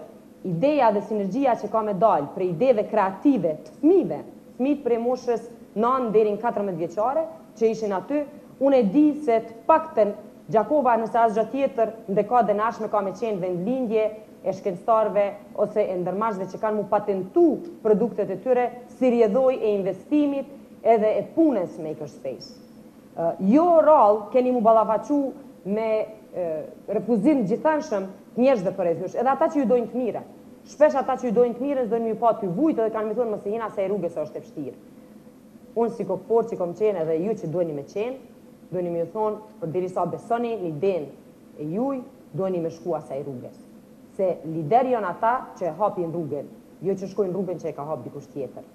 ideja dhe sinergjia që ka me dalë për ideve kreative të fmive, fmit për e moshës 9 deri në 14 vjeqare, që ishin aty, unë e di se të pakten Gjakova nëse asë gjatë tjetër në dekade nashme ka me qenë vendlindje e shkencëtarve ose e ndërmashve që kanë mu patentu produktet e tyre si rjedhoj e investimit edhe e punës makerspace. Jo rol keni mu balafaqu me refuzim gjithanshëm njerëz dhe për e edhe ata që ju dojnë të mire. Shpesh ata që ju dojnë të mire, zdojnë ju pa të vujtë dhe kanë më mëse hina se e rrugës është e fështirë. Unë si kokëpor që kom qenë edhe ju që dojnë me qenë, dojnë me thonë, për diri sa besoni një den e juj, dojnë me shkua sa i rrugës. Se lideri janë ata që e hapin rrugën, jo që shkojnë rrugën që e ka hap dikush tjetër.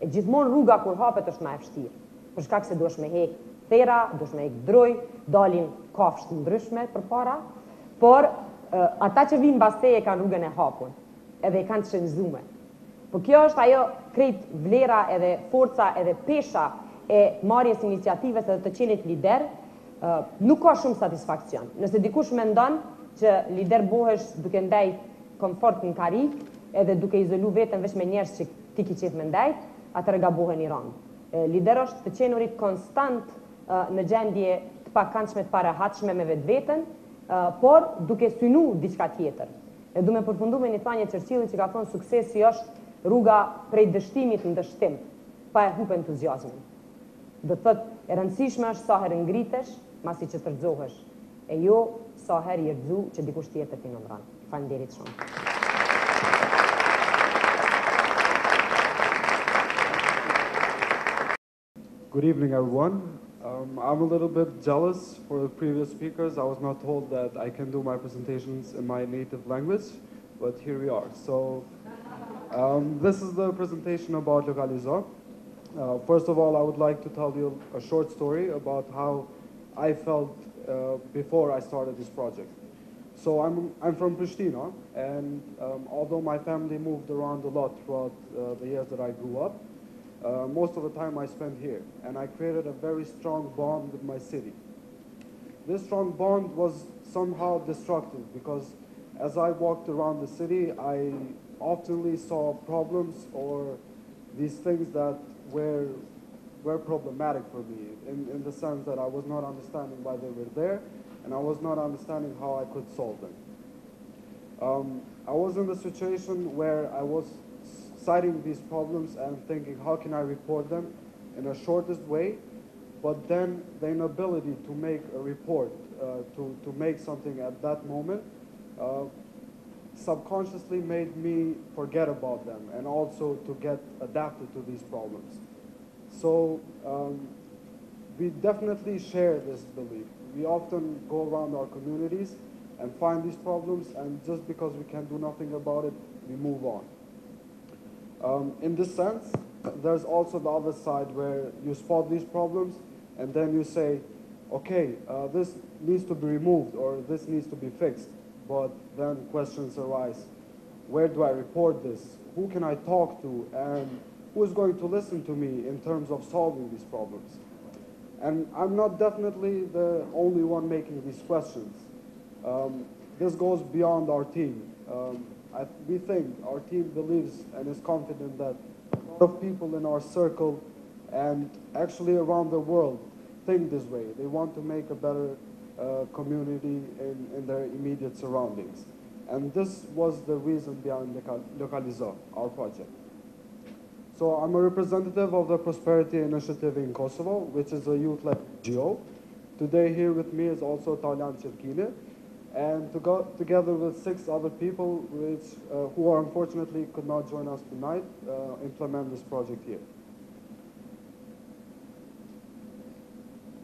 E gjithmonë rruga kur hapet është ma e fështirë, për shkak se duesh me hek thera, duesh me hek droj, dalin kafsht ndryshme për para, por ata që vinë basteje kanë rrugën e hapun, edhe e kanë të shënzume. Po kjo është ajo krejt vlera edhe forca edhe pesha e marjes iniciatives edhe të qenit lider, nuk ka shumë satisfakcion. Nëse dikush me ndonë që lider bohesh duke ndajt komfort në karik, edhe duke izolu vetën vesh me njerës që ti ki qef me ndajt, atër ga bohe një rangë. Lider është të qenurit konstant në gjendje të pakançme të pare hatshme me vetë vetën, por duke synu diçka tjetër. E du me përfundu me një thanje qërqilin që ka thonë suksesi është rruga prej dështimit në dështim, pa e hupe entuziasmin. Dhe thët, e rëndësishme është sa herë ngritesh, masi që të rëzohesh, e jo sa herë i rëzu që dikush tjetër të nëmran. Falem derit shumë. Good evening, everyone. Um, I'm a little bit jealous for the previous speakers. I was not told that I can do my presentations in my native language, but here we are. So um, this is the presentation about Localizo. Uh, first of all, I would like to tell you a short story about how I felt uh, before I started this project. So I'm, I'm from Pristina, and um, although my family moved around a lot throughout uh, the years that I grew up, uh, most of the time I spent here, and I created a very strong bond with my city. This strong bond was somehow destructive because as I walked around the city, I oftenly saw problems or these things that were, were problematic for me in, in the sense that I was not understanding why they were there and I was not understanding how I could solve them. Um, I was in the situation where I was citing these problems and thinking, how can I report them in a shortest way? But then the inability to make a report, uh, to, to make something at that moment, uh, subconsciously made me forget about them and also to get adapted to these problems. So um, we definitely share this belief. We often go around our communities and find these problems and just because we can do nothing about it, we move on. Um, in this sense, there's also the other side where you spot these problems and then you say, okay, uh, this needs to be removed or this needs to be fixed but then questions arise. Where do I report this? Who can I talk to? And who is going to listen to me in terms of solving these problems? And I'm not definitely the only one making these questions. Um, this goes beyond our team. Um, I, we think our team believes and is confident that a lot of people in our circle and actually around the world think this way. They want to make a better uh, community in, in their immediate surroundings. And this was the reason behind the Localizo, our project. So I'm a representative of the Prosperity Initiative in Kosovo, which is a youth-led NGO. Today here with me is also Talyan Cherkine, and to go, together with six other people which, uh, who are unfortunately could not join us tonight, uh, implement this project here.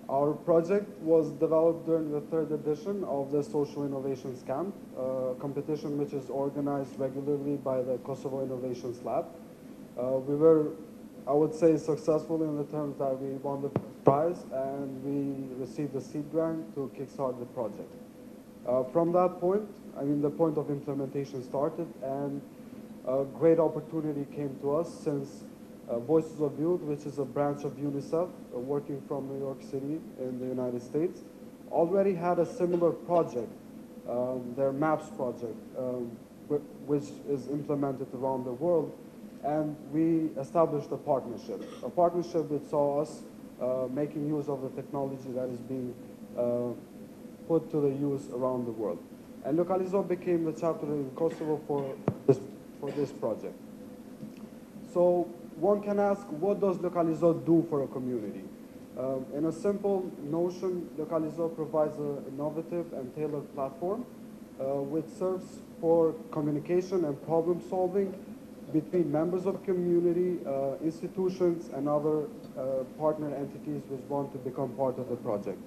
Our project was developed during the third edition of the Social Innovations Camp, a competition which is organized regularly by the Kosovo Innovations Lab. Uh, we were, I would say, successful in the terms that we won the prize and we received a seed grant to kickstart the project. Uh, from that point, I mean, the point of implementation started and a great opportunity came to us since uh, Voices of Youth, which is a branch of UNICEF uh, working from New York City in the United States, already had a similar project, um, their MAPS project, um, which is implemented around the world. And we established a partnership, a partnership that saw us uh, making use of the technology that is being uh, put to the use around the world. And Localizo became the chapter in Kosovo for this, for this project. So one can ask, what does Localizo do for a community? Um, in a simple notion, Localizo provides an innovative and tailored platform uh, which serves for communication and problem solving between members of community, uh, institutions, and other uh, partner entities which want to become part of the project.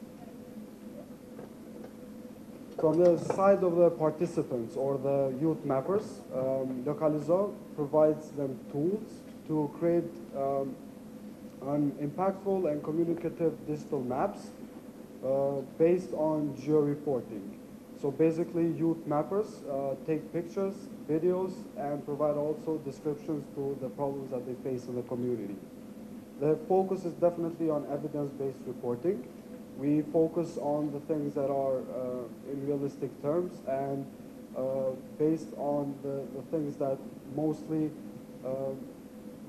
From the side of the participants or the youth mappers, um, Localizo provides them tools to create um, an impactful and communicative digital maps uh, based on geo-reporting. So basically, youth mappers uh, take pictures, videos, and provide also descriptions to the problems that they face in the community. The focus is definitely on evidence-based reporting. We focus on the things that are uh, in realistic terms and uh, based on the, the things that mostly uh,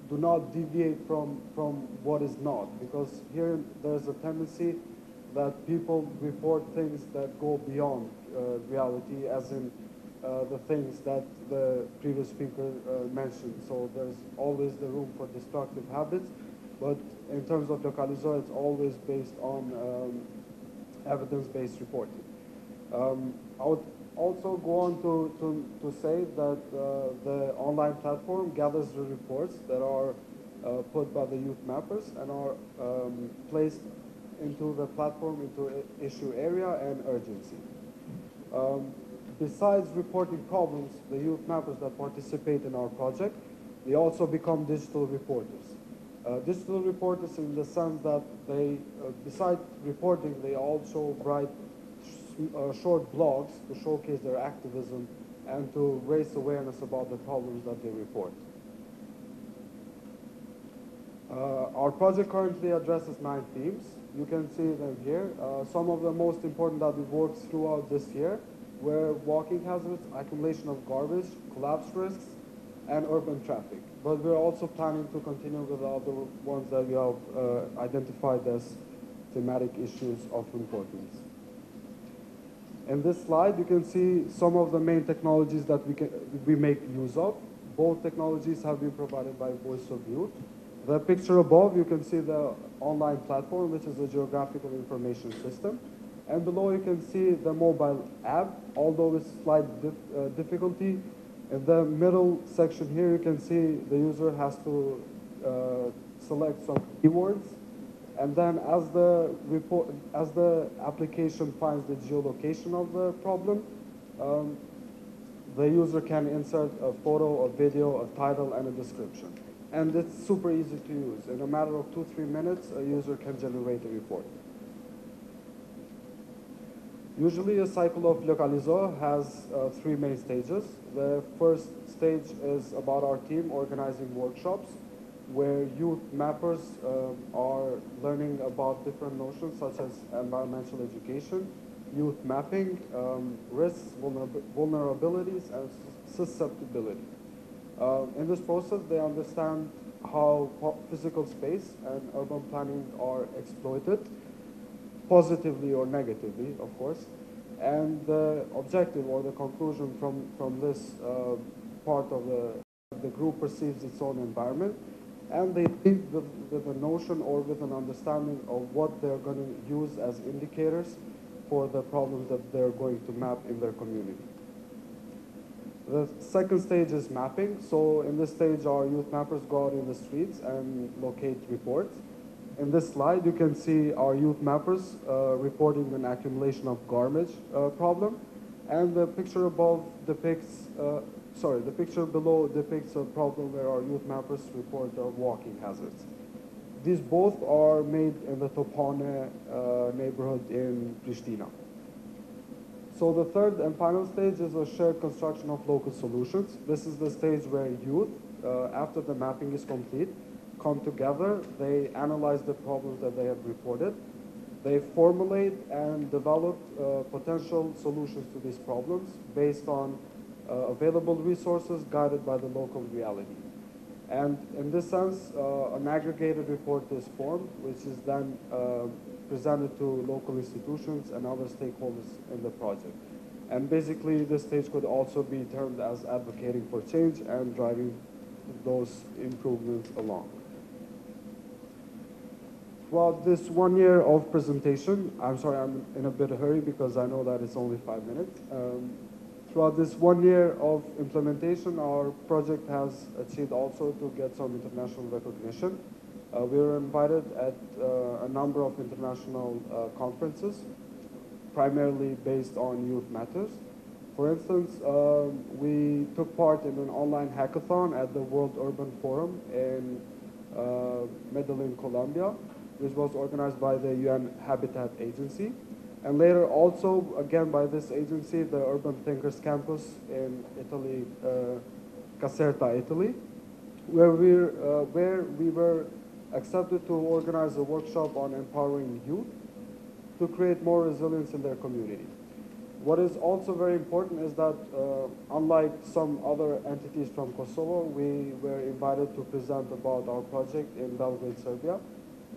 do not deviate from, from what is not. Because here there's a tendency that people report things that go beyond uh, reality, as in uh, the things that the previous speaker uh, mentioned. So there's always the room for destructive habits, but in terms of Localizo, it's always based on um, evidence-based reporting. Um, I would also go on to, to, to say that uh, the online platform gathers the reports that are uh, put by the youth mappers and are um, placed into the platform into issue area and urgency. Um, besides reporting problems, the youth mappers that participate in our project, they also become digital reporters. Uh, digital reporters in the sense that they, uh, besides reporting, they also write sh- uh, short blogs to showcase their activism and to raise awareness about the problems that they report. Uh, our project currently addresses nine themes. You can see them here. Uh, some of the most important that we worked throughout this year were walking hazards, accumulation of garbage, collapse risks, and urban traffic. But we're also planning to continue with the other ones that we have uh, identified as thematic issues of importance. In this slide, you can see some of the main technologies that we, can, we make use of. Both technologies have been provided by Voice of Youth. The picture above, you can see the online platform, which is a geographical information system. And below, you can see the mobile app, although with slight dif uh, difficulty. In the middle section here, you can see the user has to uh, select some keywords and then as the report, as the application finds the geolocation of the problem, um, the user can insert a photo, a video, a title, and a description. And it's super easy to use. In a matter of two, three minutes, a user can generate a report. Usually a cycle of Localizo has uh, three main stages. The first stage is about our team organizing workshops where youth mappers um, are learning about different notions such as environmental education, youth mapping, um, risks, vulnerab- vulnerabilities, and susceptibility. Uh, in this process, they understand how physical space and urban planning are exploited, positively or negatively, of course. And the objective or the conclusion from, from this uh, part of the, the group perceives its own environment and they leave with, with a notion or with an understanding of what they're going to use as indicators for the problems that they're going to map in their community. The second stage is mapping. So in this stage, our youth mappers go out in the streets and locate reports. In this slide, you can see our youth mappers uh, reporting an accumulation of garbage uh, problem. And the picture above depicts uh, sorry, the picture below depicts a problem where our youth mappers report walking hazards. These both are made in the Topane uh, neighborhood in Pristina. So the third and final stage is a shared construction of local solutions. This is the stage where youth, uh, after the mapping is complete, come together, they analyze the problems that they have reported, they formulate and develop uh, potential solutions to these problems based on uh, available resources guided by the local reality. And in this sense, uh, an aggregated report is formed, which is then uh, presented to local institutions and other stakeholders in the project. And basically, this stage could also be termed as advocating for change and driving those improvements along. Throughout this one year of presentation, I'm sorry, I'm in a bit of hurry because I know that it's only five minutes. Um, throughout this one year of implementation, our project has achieved also to get some international recognition. Uh, we were invited at uh, a number of international uh, conferences, primarily based on youth matters. For instance, um, we took part in an online hackathon at the World Urban Forum in uh, Medellin, Colombia, which was organized by the UN Habitat Agency. And later also, again by this agency, the Urban Thinkers Campus in Italy, uh, Caserta, Italy, where, we uh, where we were accepted to organize a workshop on empowering youth to create more resilience in their community. What is also very important is that, uh, unlike some other entities from Kosovo, we were invited to present about our project in Belgrade, Serbia,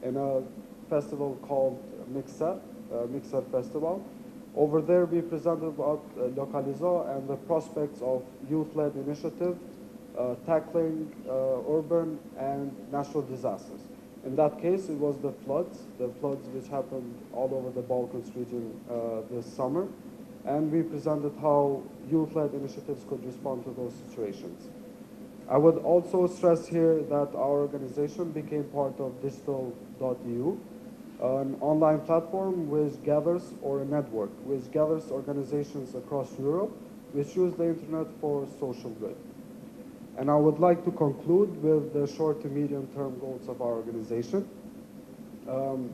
in a festival called Mixer, uh, Mixer Festival. Over there, we presented about uh, Localizo and the prospects of youth-led initiative uh, tackling uh, urban and natural disasters. In that case, it was the floods, the floods which happened all over the Balkans region uh, this summer, and we presented how youth-led initiatives could respond to those situations. I would also stress here that our organization became part of digital.eu, an online platform which gathers, or a network, which gathers organizations across Europe which use the internet for social good. And I would like to conclude with the short to medium term goals of our organization. Um,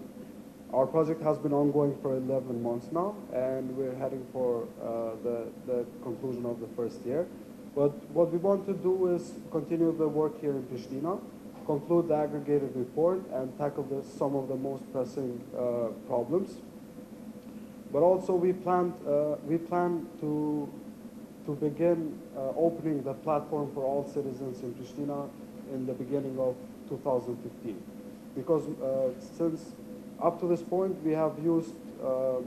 our project has been ongoing for 11 months now, and we're heading for uh, the, the conclusion of the first year. But what we want to do is continue the work here in Pristina, conclude the aggregated report, and tackle the, some of the most pressing uh, problems. But also we plan, uh, we plan to, to begin uh, opening the platform for all citizens in Pristina in the beginning of 2015. Because uh, since up to this point, we have used uh,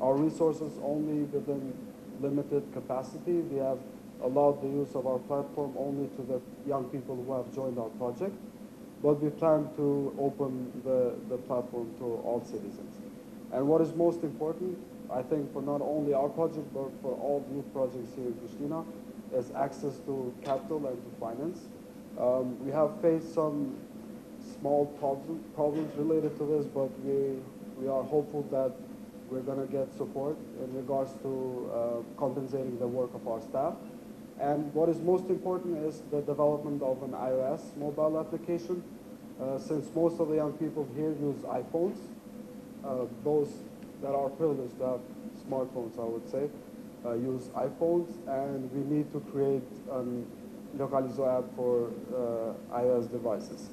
our resources only within limited capacity. We have allowed the use of our platform only to the young people who have joined our project. But we plan to open the, the platform to all citizens. And what is most important, I think, for not only our project, but for all new projects here in Pristina, is access to capital and to finance. Um, we have faced some small problem, problems related to this, but we, we are hopeful that we're going to get support in regards to uh, compensating the work of our staff. And what is most important is the development of an iOS mobile application. Uh, since most of the young people here use iPhones, uh, those that are privileged to have smartphones, I would say, uh, use iPhones, and we need to create an Localizo app for uh, iOS devices.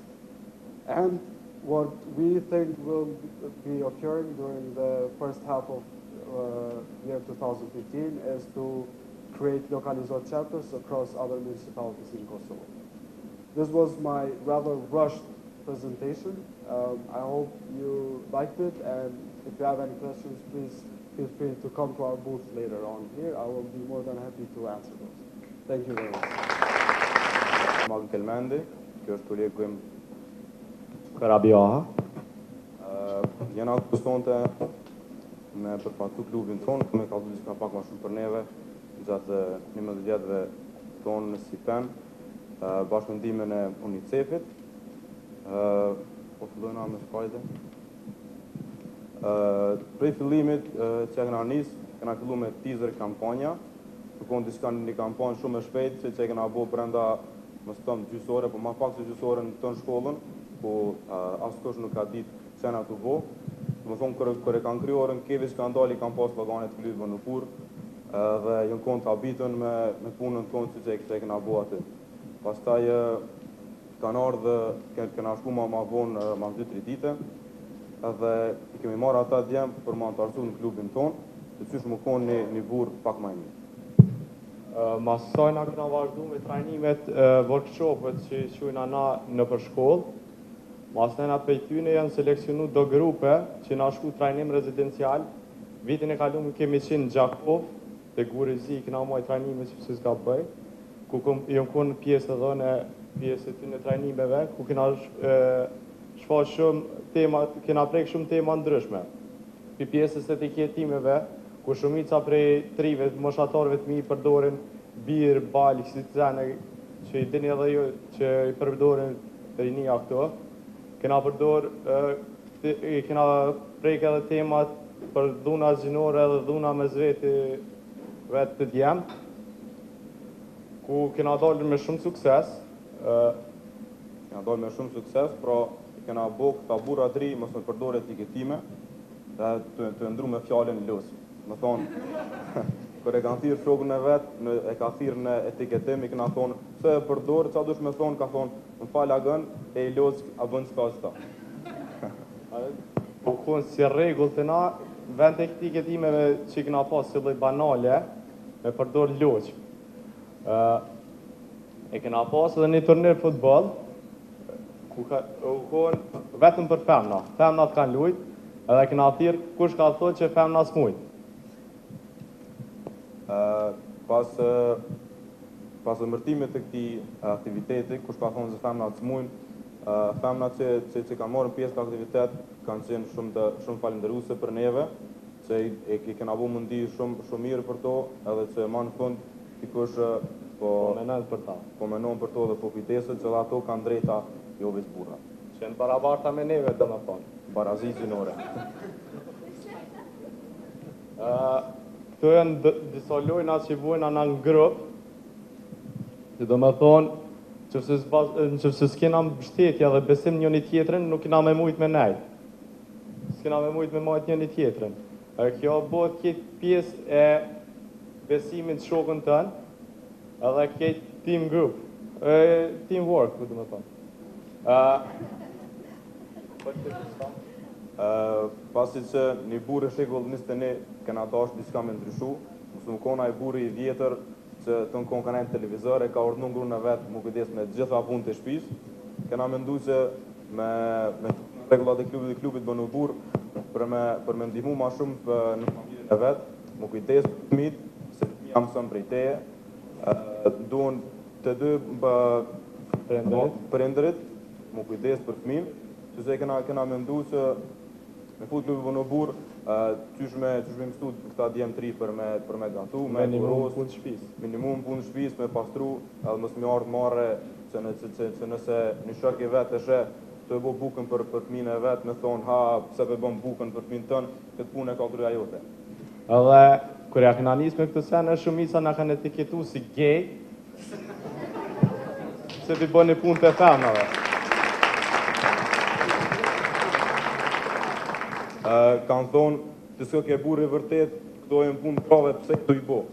And what we think will be occurring during the first half of uh, year 2015 is to create Localizo chapters across other municipalities in Kosovo. This was my rather rushed presentation. Um, I hope you liked it, and if you have any questions, please feel free to come to our booth later on here. I will be more than happy to answer those. Thank you very much. Magën Kelmendi, kjo është kolegu im Karabjaha. Uh, jena të sonte me përfatu klubin tonë, me ka dhëtë ka pak ma shumë për neve, gjatë një më vjetëve tonë në Sipen, bashkë me ndihmën e UNICEF-it. Po fillojna me shkajde. Prej fillimit që e këna nis, këna fillu me teaser kampanja, të konë diska një kampanjë shumë e shpejt, që që e këna bo brenda më stëm gjysore, po ma pak se gjysore në të në shkollën, po uh, asë kush nuk ka ditë qena të bo. Të më thonë, kërë, kërë kanë kryorën, keve që kanë dali, kanë pas laganet lyvë në kur, uh, dhe jënë konë të abitën me, me punën tonë që që e këna bo atë. Pastaj, kanë ardhë, ke- kena shku ma ma vonë, ma 2-3 dite, edhe i kemi marrë ata djemë për ma antarësu në klubin tonë, të cysh më konë një, një burë pak ma i mirë. Mas saj na këna vazhdu me trajnimet workshopet që qujna na në për shkollë. Mas nëna pej janë seleksionu do grupe që na shku trajnim rezidencial. Vitin e kalumë kemi qenë në Gjakov, të gurizi, këna moj trajnime që s'ka bëj, ku jënë konë pjesë edhe në pjesë të në trajnimeve, ku kena shfa shumë tema, kena prek shumë tema ndryshme. Pi pjesës e etiketimeve, ku shumica prej trive, moshatarëve të mi përdorin birë, balë, kësi të zene, që i dini edhe ju që i përdorin rinia këto. Kena përdor, të- i kena prek edhe temat për dhuna gjinore edhe dhuna me zveti vetë të djemë, ku kena dalë me shumë sukses. ë, Kena dalë me shumë sukses, pra kena bo këta burra tri, mos me përdore etiketime, dhe të, të ndru me fjallin lësë. Më thonë, kër e kanë thirë shokën e vetë, në, e ka thirë në etiketim, i kena thonë, se e përdorë, qa dush me thonë, ka thonë, më falë a gënë, e i lësë, a bënë s'ka s'ta. Po konë si regull të na, vend e këti ketimeve që i këna pas si lloj banale, me përdor loq. E këna pas edhe një turnir futbol, ku ka, u vetëm për femna. Femnat kanë lujt, edhe këna thirë kush ka thot që femna s'mujt. Pas pas emërtimit të këtij aktiviteti, kush ka thonë se femnat s'mujnë, ë, femnat që që, që kanë marrë pjesë në aktivitet kanë qenë shumë të shumë falënderuese për neve, që i, e, i kena bu mundi shumë shumë mirë për to, edhe që më në fund dikush po Po për ta. po menon për to dhe po kujdeset që dhe ato kanë drejta jo veç burra. Që në barabarta me neve, dhe me thonë. Barazi gjinore. Ë, Këto janë disa lojna që vojna në në grupë, që do me thonë, Qëfse qëfse s'kena mbështetja dhe besim njën i tjetërën, nuk kena me mujtë me nejtë. S'kena me mujtë me majtë njën i tjetërën. Kjo bëhet këtë pjesë e besimit shokën tënë, edhe këtë team group, e, team work, këtë më thonë. Uh, pasi që një burë e shekull ne, këna dash diska me ndryshu, mësë më kona e burë i vjetër që të në konë kanë e në televizor e ka urdhnu ngru në vetë më kujdes me gjitha punë të shpis, kena mendu që me, me regullat e klubit dhe klubit bënu burë për me, për me ndihmu ma shumë për në familjen e vetë, më kujdes për fëmit, se të jam mësën prej teje, uh, duhen të dy Prindërit. prindërit, më kujdes për fëmin, që se kena, kena mendu që me fut klubi në burë, uh, qysh me, qysh me mëstu këta djemë tri për me, për me gantu, me Minimum punë shtëpis. minimum punë shtëpis, me pastru, edhe mos më ardhë marre, që, në, që, që, që nëse një shok i vetë shë, të bo bukën për, për fëmijën e vetë, me thonë, ha, pse pe bëm bukën për fëmijën tënë, këtë punë ka kryja jote. Edhe, kur ja këna nisë me këtë sene, shumica na kanë etiketu si gay, se ti bëni punë të femnave. Kanë thonë, të s'ka ke burë i vërtet, këto e në punë prave, pse këto i bo.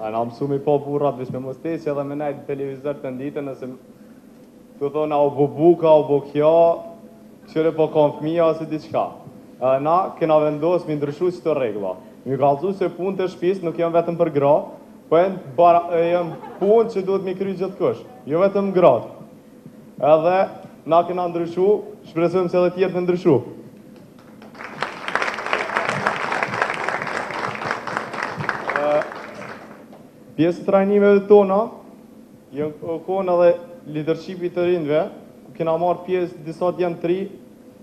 A na mësu mi po burrat vish me mosteqe edhe me najtë televizor të ndite nëse të thonë a u bo buka, u bo kjo, qëre po kon fëmija ose. Edhe na kena vendosë mi ndryshu që të regla. Mi kalzu se punë të shpis nuk janë vetëm për gra, po e janë punë që duhet mi kry gjithë kush, jo vetëm gratë. Edhe na kena ndryshu, shpresojmë se edhe tjerë të ndryshu. Pjesë të trajnimeve tona, janë konë edhe leadershipi të rindve, ku kena marrë pjesë disa të janë tri,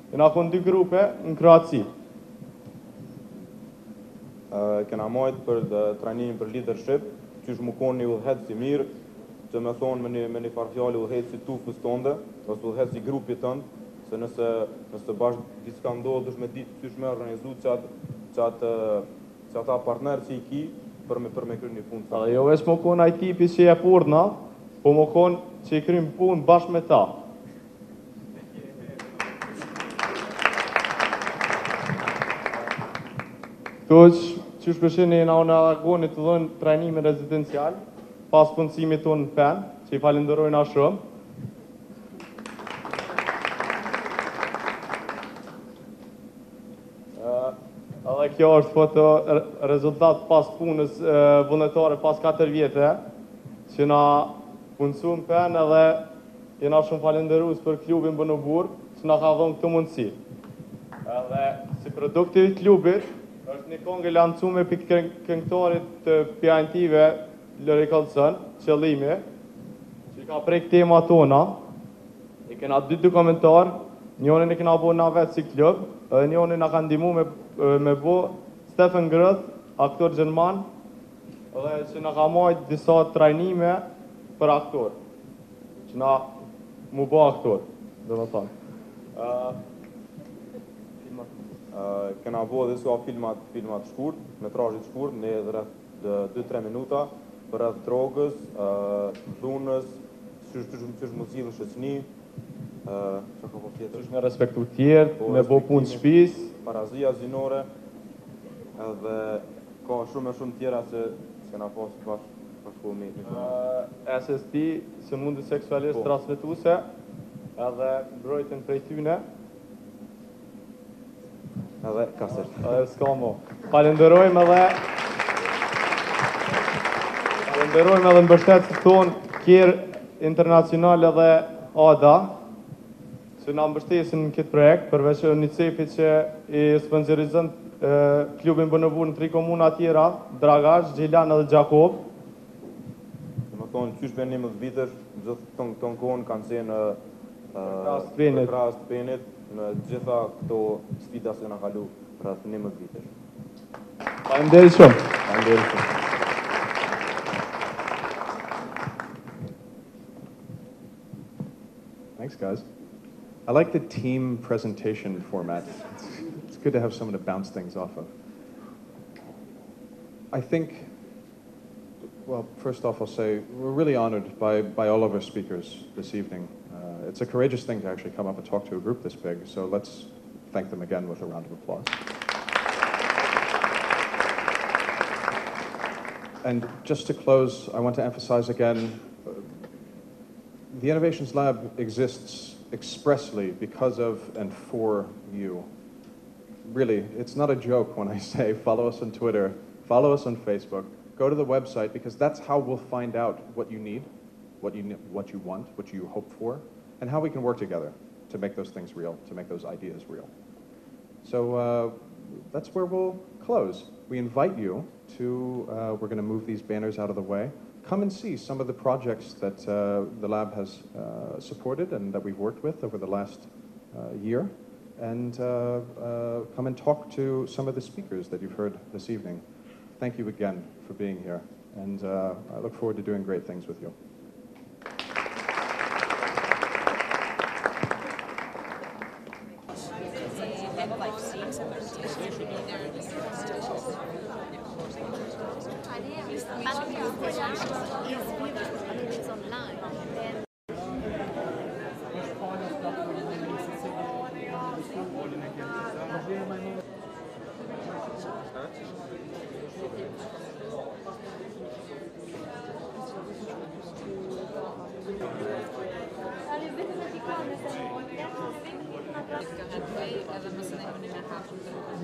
e na konë dy grupe në Kroaci. Kena majtë për trajnimin për leadership, që është më konë një udhëhet si mirë, që me thonë me një, me një farë fjallë udhëhet si tufës tënde, ose udhëhet si grupi tëndë, se nëse, nëse bashkë diska ndodhë, dush me ditë që me organizu qatë, qatë, qatë ata partnerë që i ki, për me, për me kry një punë. Edhe jo veç më konë ai tipi që e purna, po më konë që i krym punë bashkë me ta. Këto që shpeshini na unë agonit të dhënë trajnime rezidencial, pas punësimit tonë në pen, që i falenderojnë a shumë. Kjo është foto rezultat pas punës vullnetare pas 4 vjetë, që na punësuam pen edhe jena shumë falenderues për klubin Bënubur, që na ka dhënë këtë mundësi. Edhe si produkti i klubit është një kongë lancume për kën- këngëtarit të pjantive Lori Kolson, qëllimi, që ka prej tema tona. I kena dy dokumentar, njërin e kena bo na vetë si klub, edhe njërin na ka ndihmu me, me bo Stefan Grëth, aktor gjerman, edhe që na ka majt disa trajnime për aktor, që na mu bo aktor, dhe më thonë. Uh, Uh, kena bo dhe s'ka filmat, filmat shkurt, metrazhit shkurt, ne dë- 2-3 minuta, për rreth drogës, uh, dhunës, qysh qysh qysh mund zgjidhën shoqëni, uh, çka ka po tjetër? është me respektu tjertë, me bo punë shtëpis, parazia zinore, edhe ka shumë e shumë tjera që s'kena pas bash bashku me uh, SST, së mundi seksualist Po. transmituse, edhe mbrojtën prej tyne, edhe kasert. edhe s'ka mo. Falenderojmë edhe Falenderojmë edhe mbështetësit tonë kjerë internacional edhe ADA që na mbështesin në këtë projekt, përveç një cepi që i sponsorizën klubin Bënëvu në tri komuna tjera, Dragash, Gjilan dhe Gjakob. Dhe më thonë, qysh për një më vitësh, gjithë të në kohën kanë qenë për kras të penit, në gjitha këto sfida se në kalu rrëth një më vitësh. Parim deri shumë. Parim deri shumë. Thanks, guys. I like the team presentation format. It's, good to have someone to bounce things off of. I think, well, first off, I'll say we're really honored by, by all of our speakers this evening. Uh, it's a courageous thing to actually come up and talk to a group this big, so let's thank them again with a round of applause. And just to close, I want to emphasize again uh, the Innovations Lab exists expressly because of and for you. Really, it's not a joke when I say follow us on Twitter, follow us on Facebook, go to the website because that's how we'll find out what you need, what you, what you want, what you hope for, and how we can work together to make those things real, to make those ideas real. So uh, that's where we'll close. We invite you to, uh, we're going to move these banners out of the way. Come and see some of the projects that uh, the lab has uh, supported and that we've worked with over the last uh, year. And come and talk to some of the speakers that you've heard this evening. Thank you again for being here. And I look forward to doing great things with you.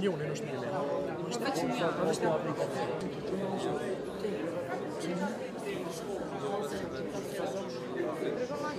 Jo, ne, no, što je mene.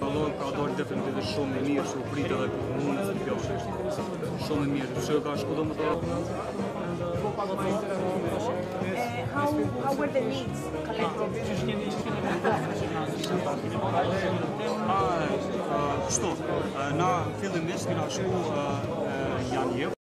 Valor ka dalë definitivisht shumë i mirë, që u pritë edhe mund të kjo. Shumë i mirë. Që ka shku do më të how, how were the needs collected? A, kështu, na fillimisht kena shku janë jep,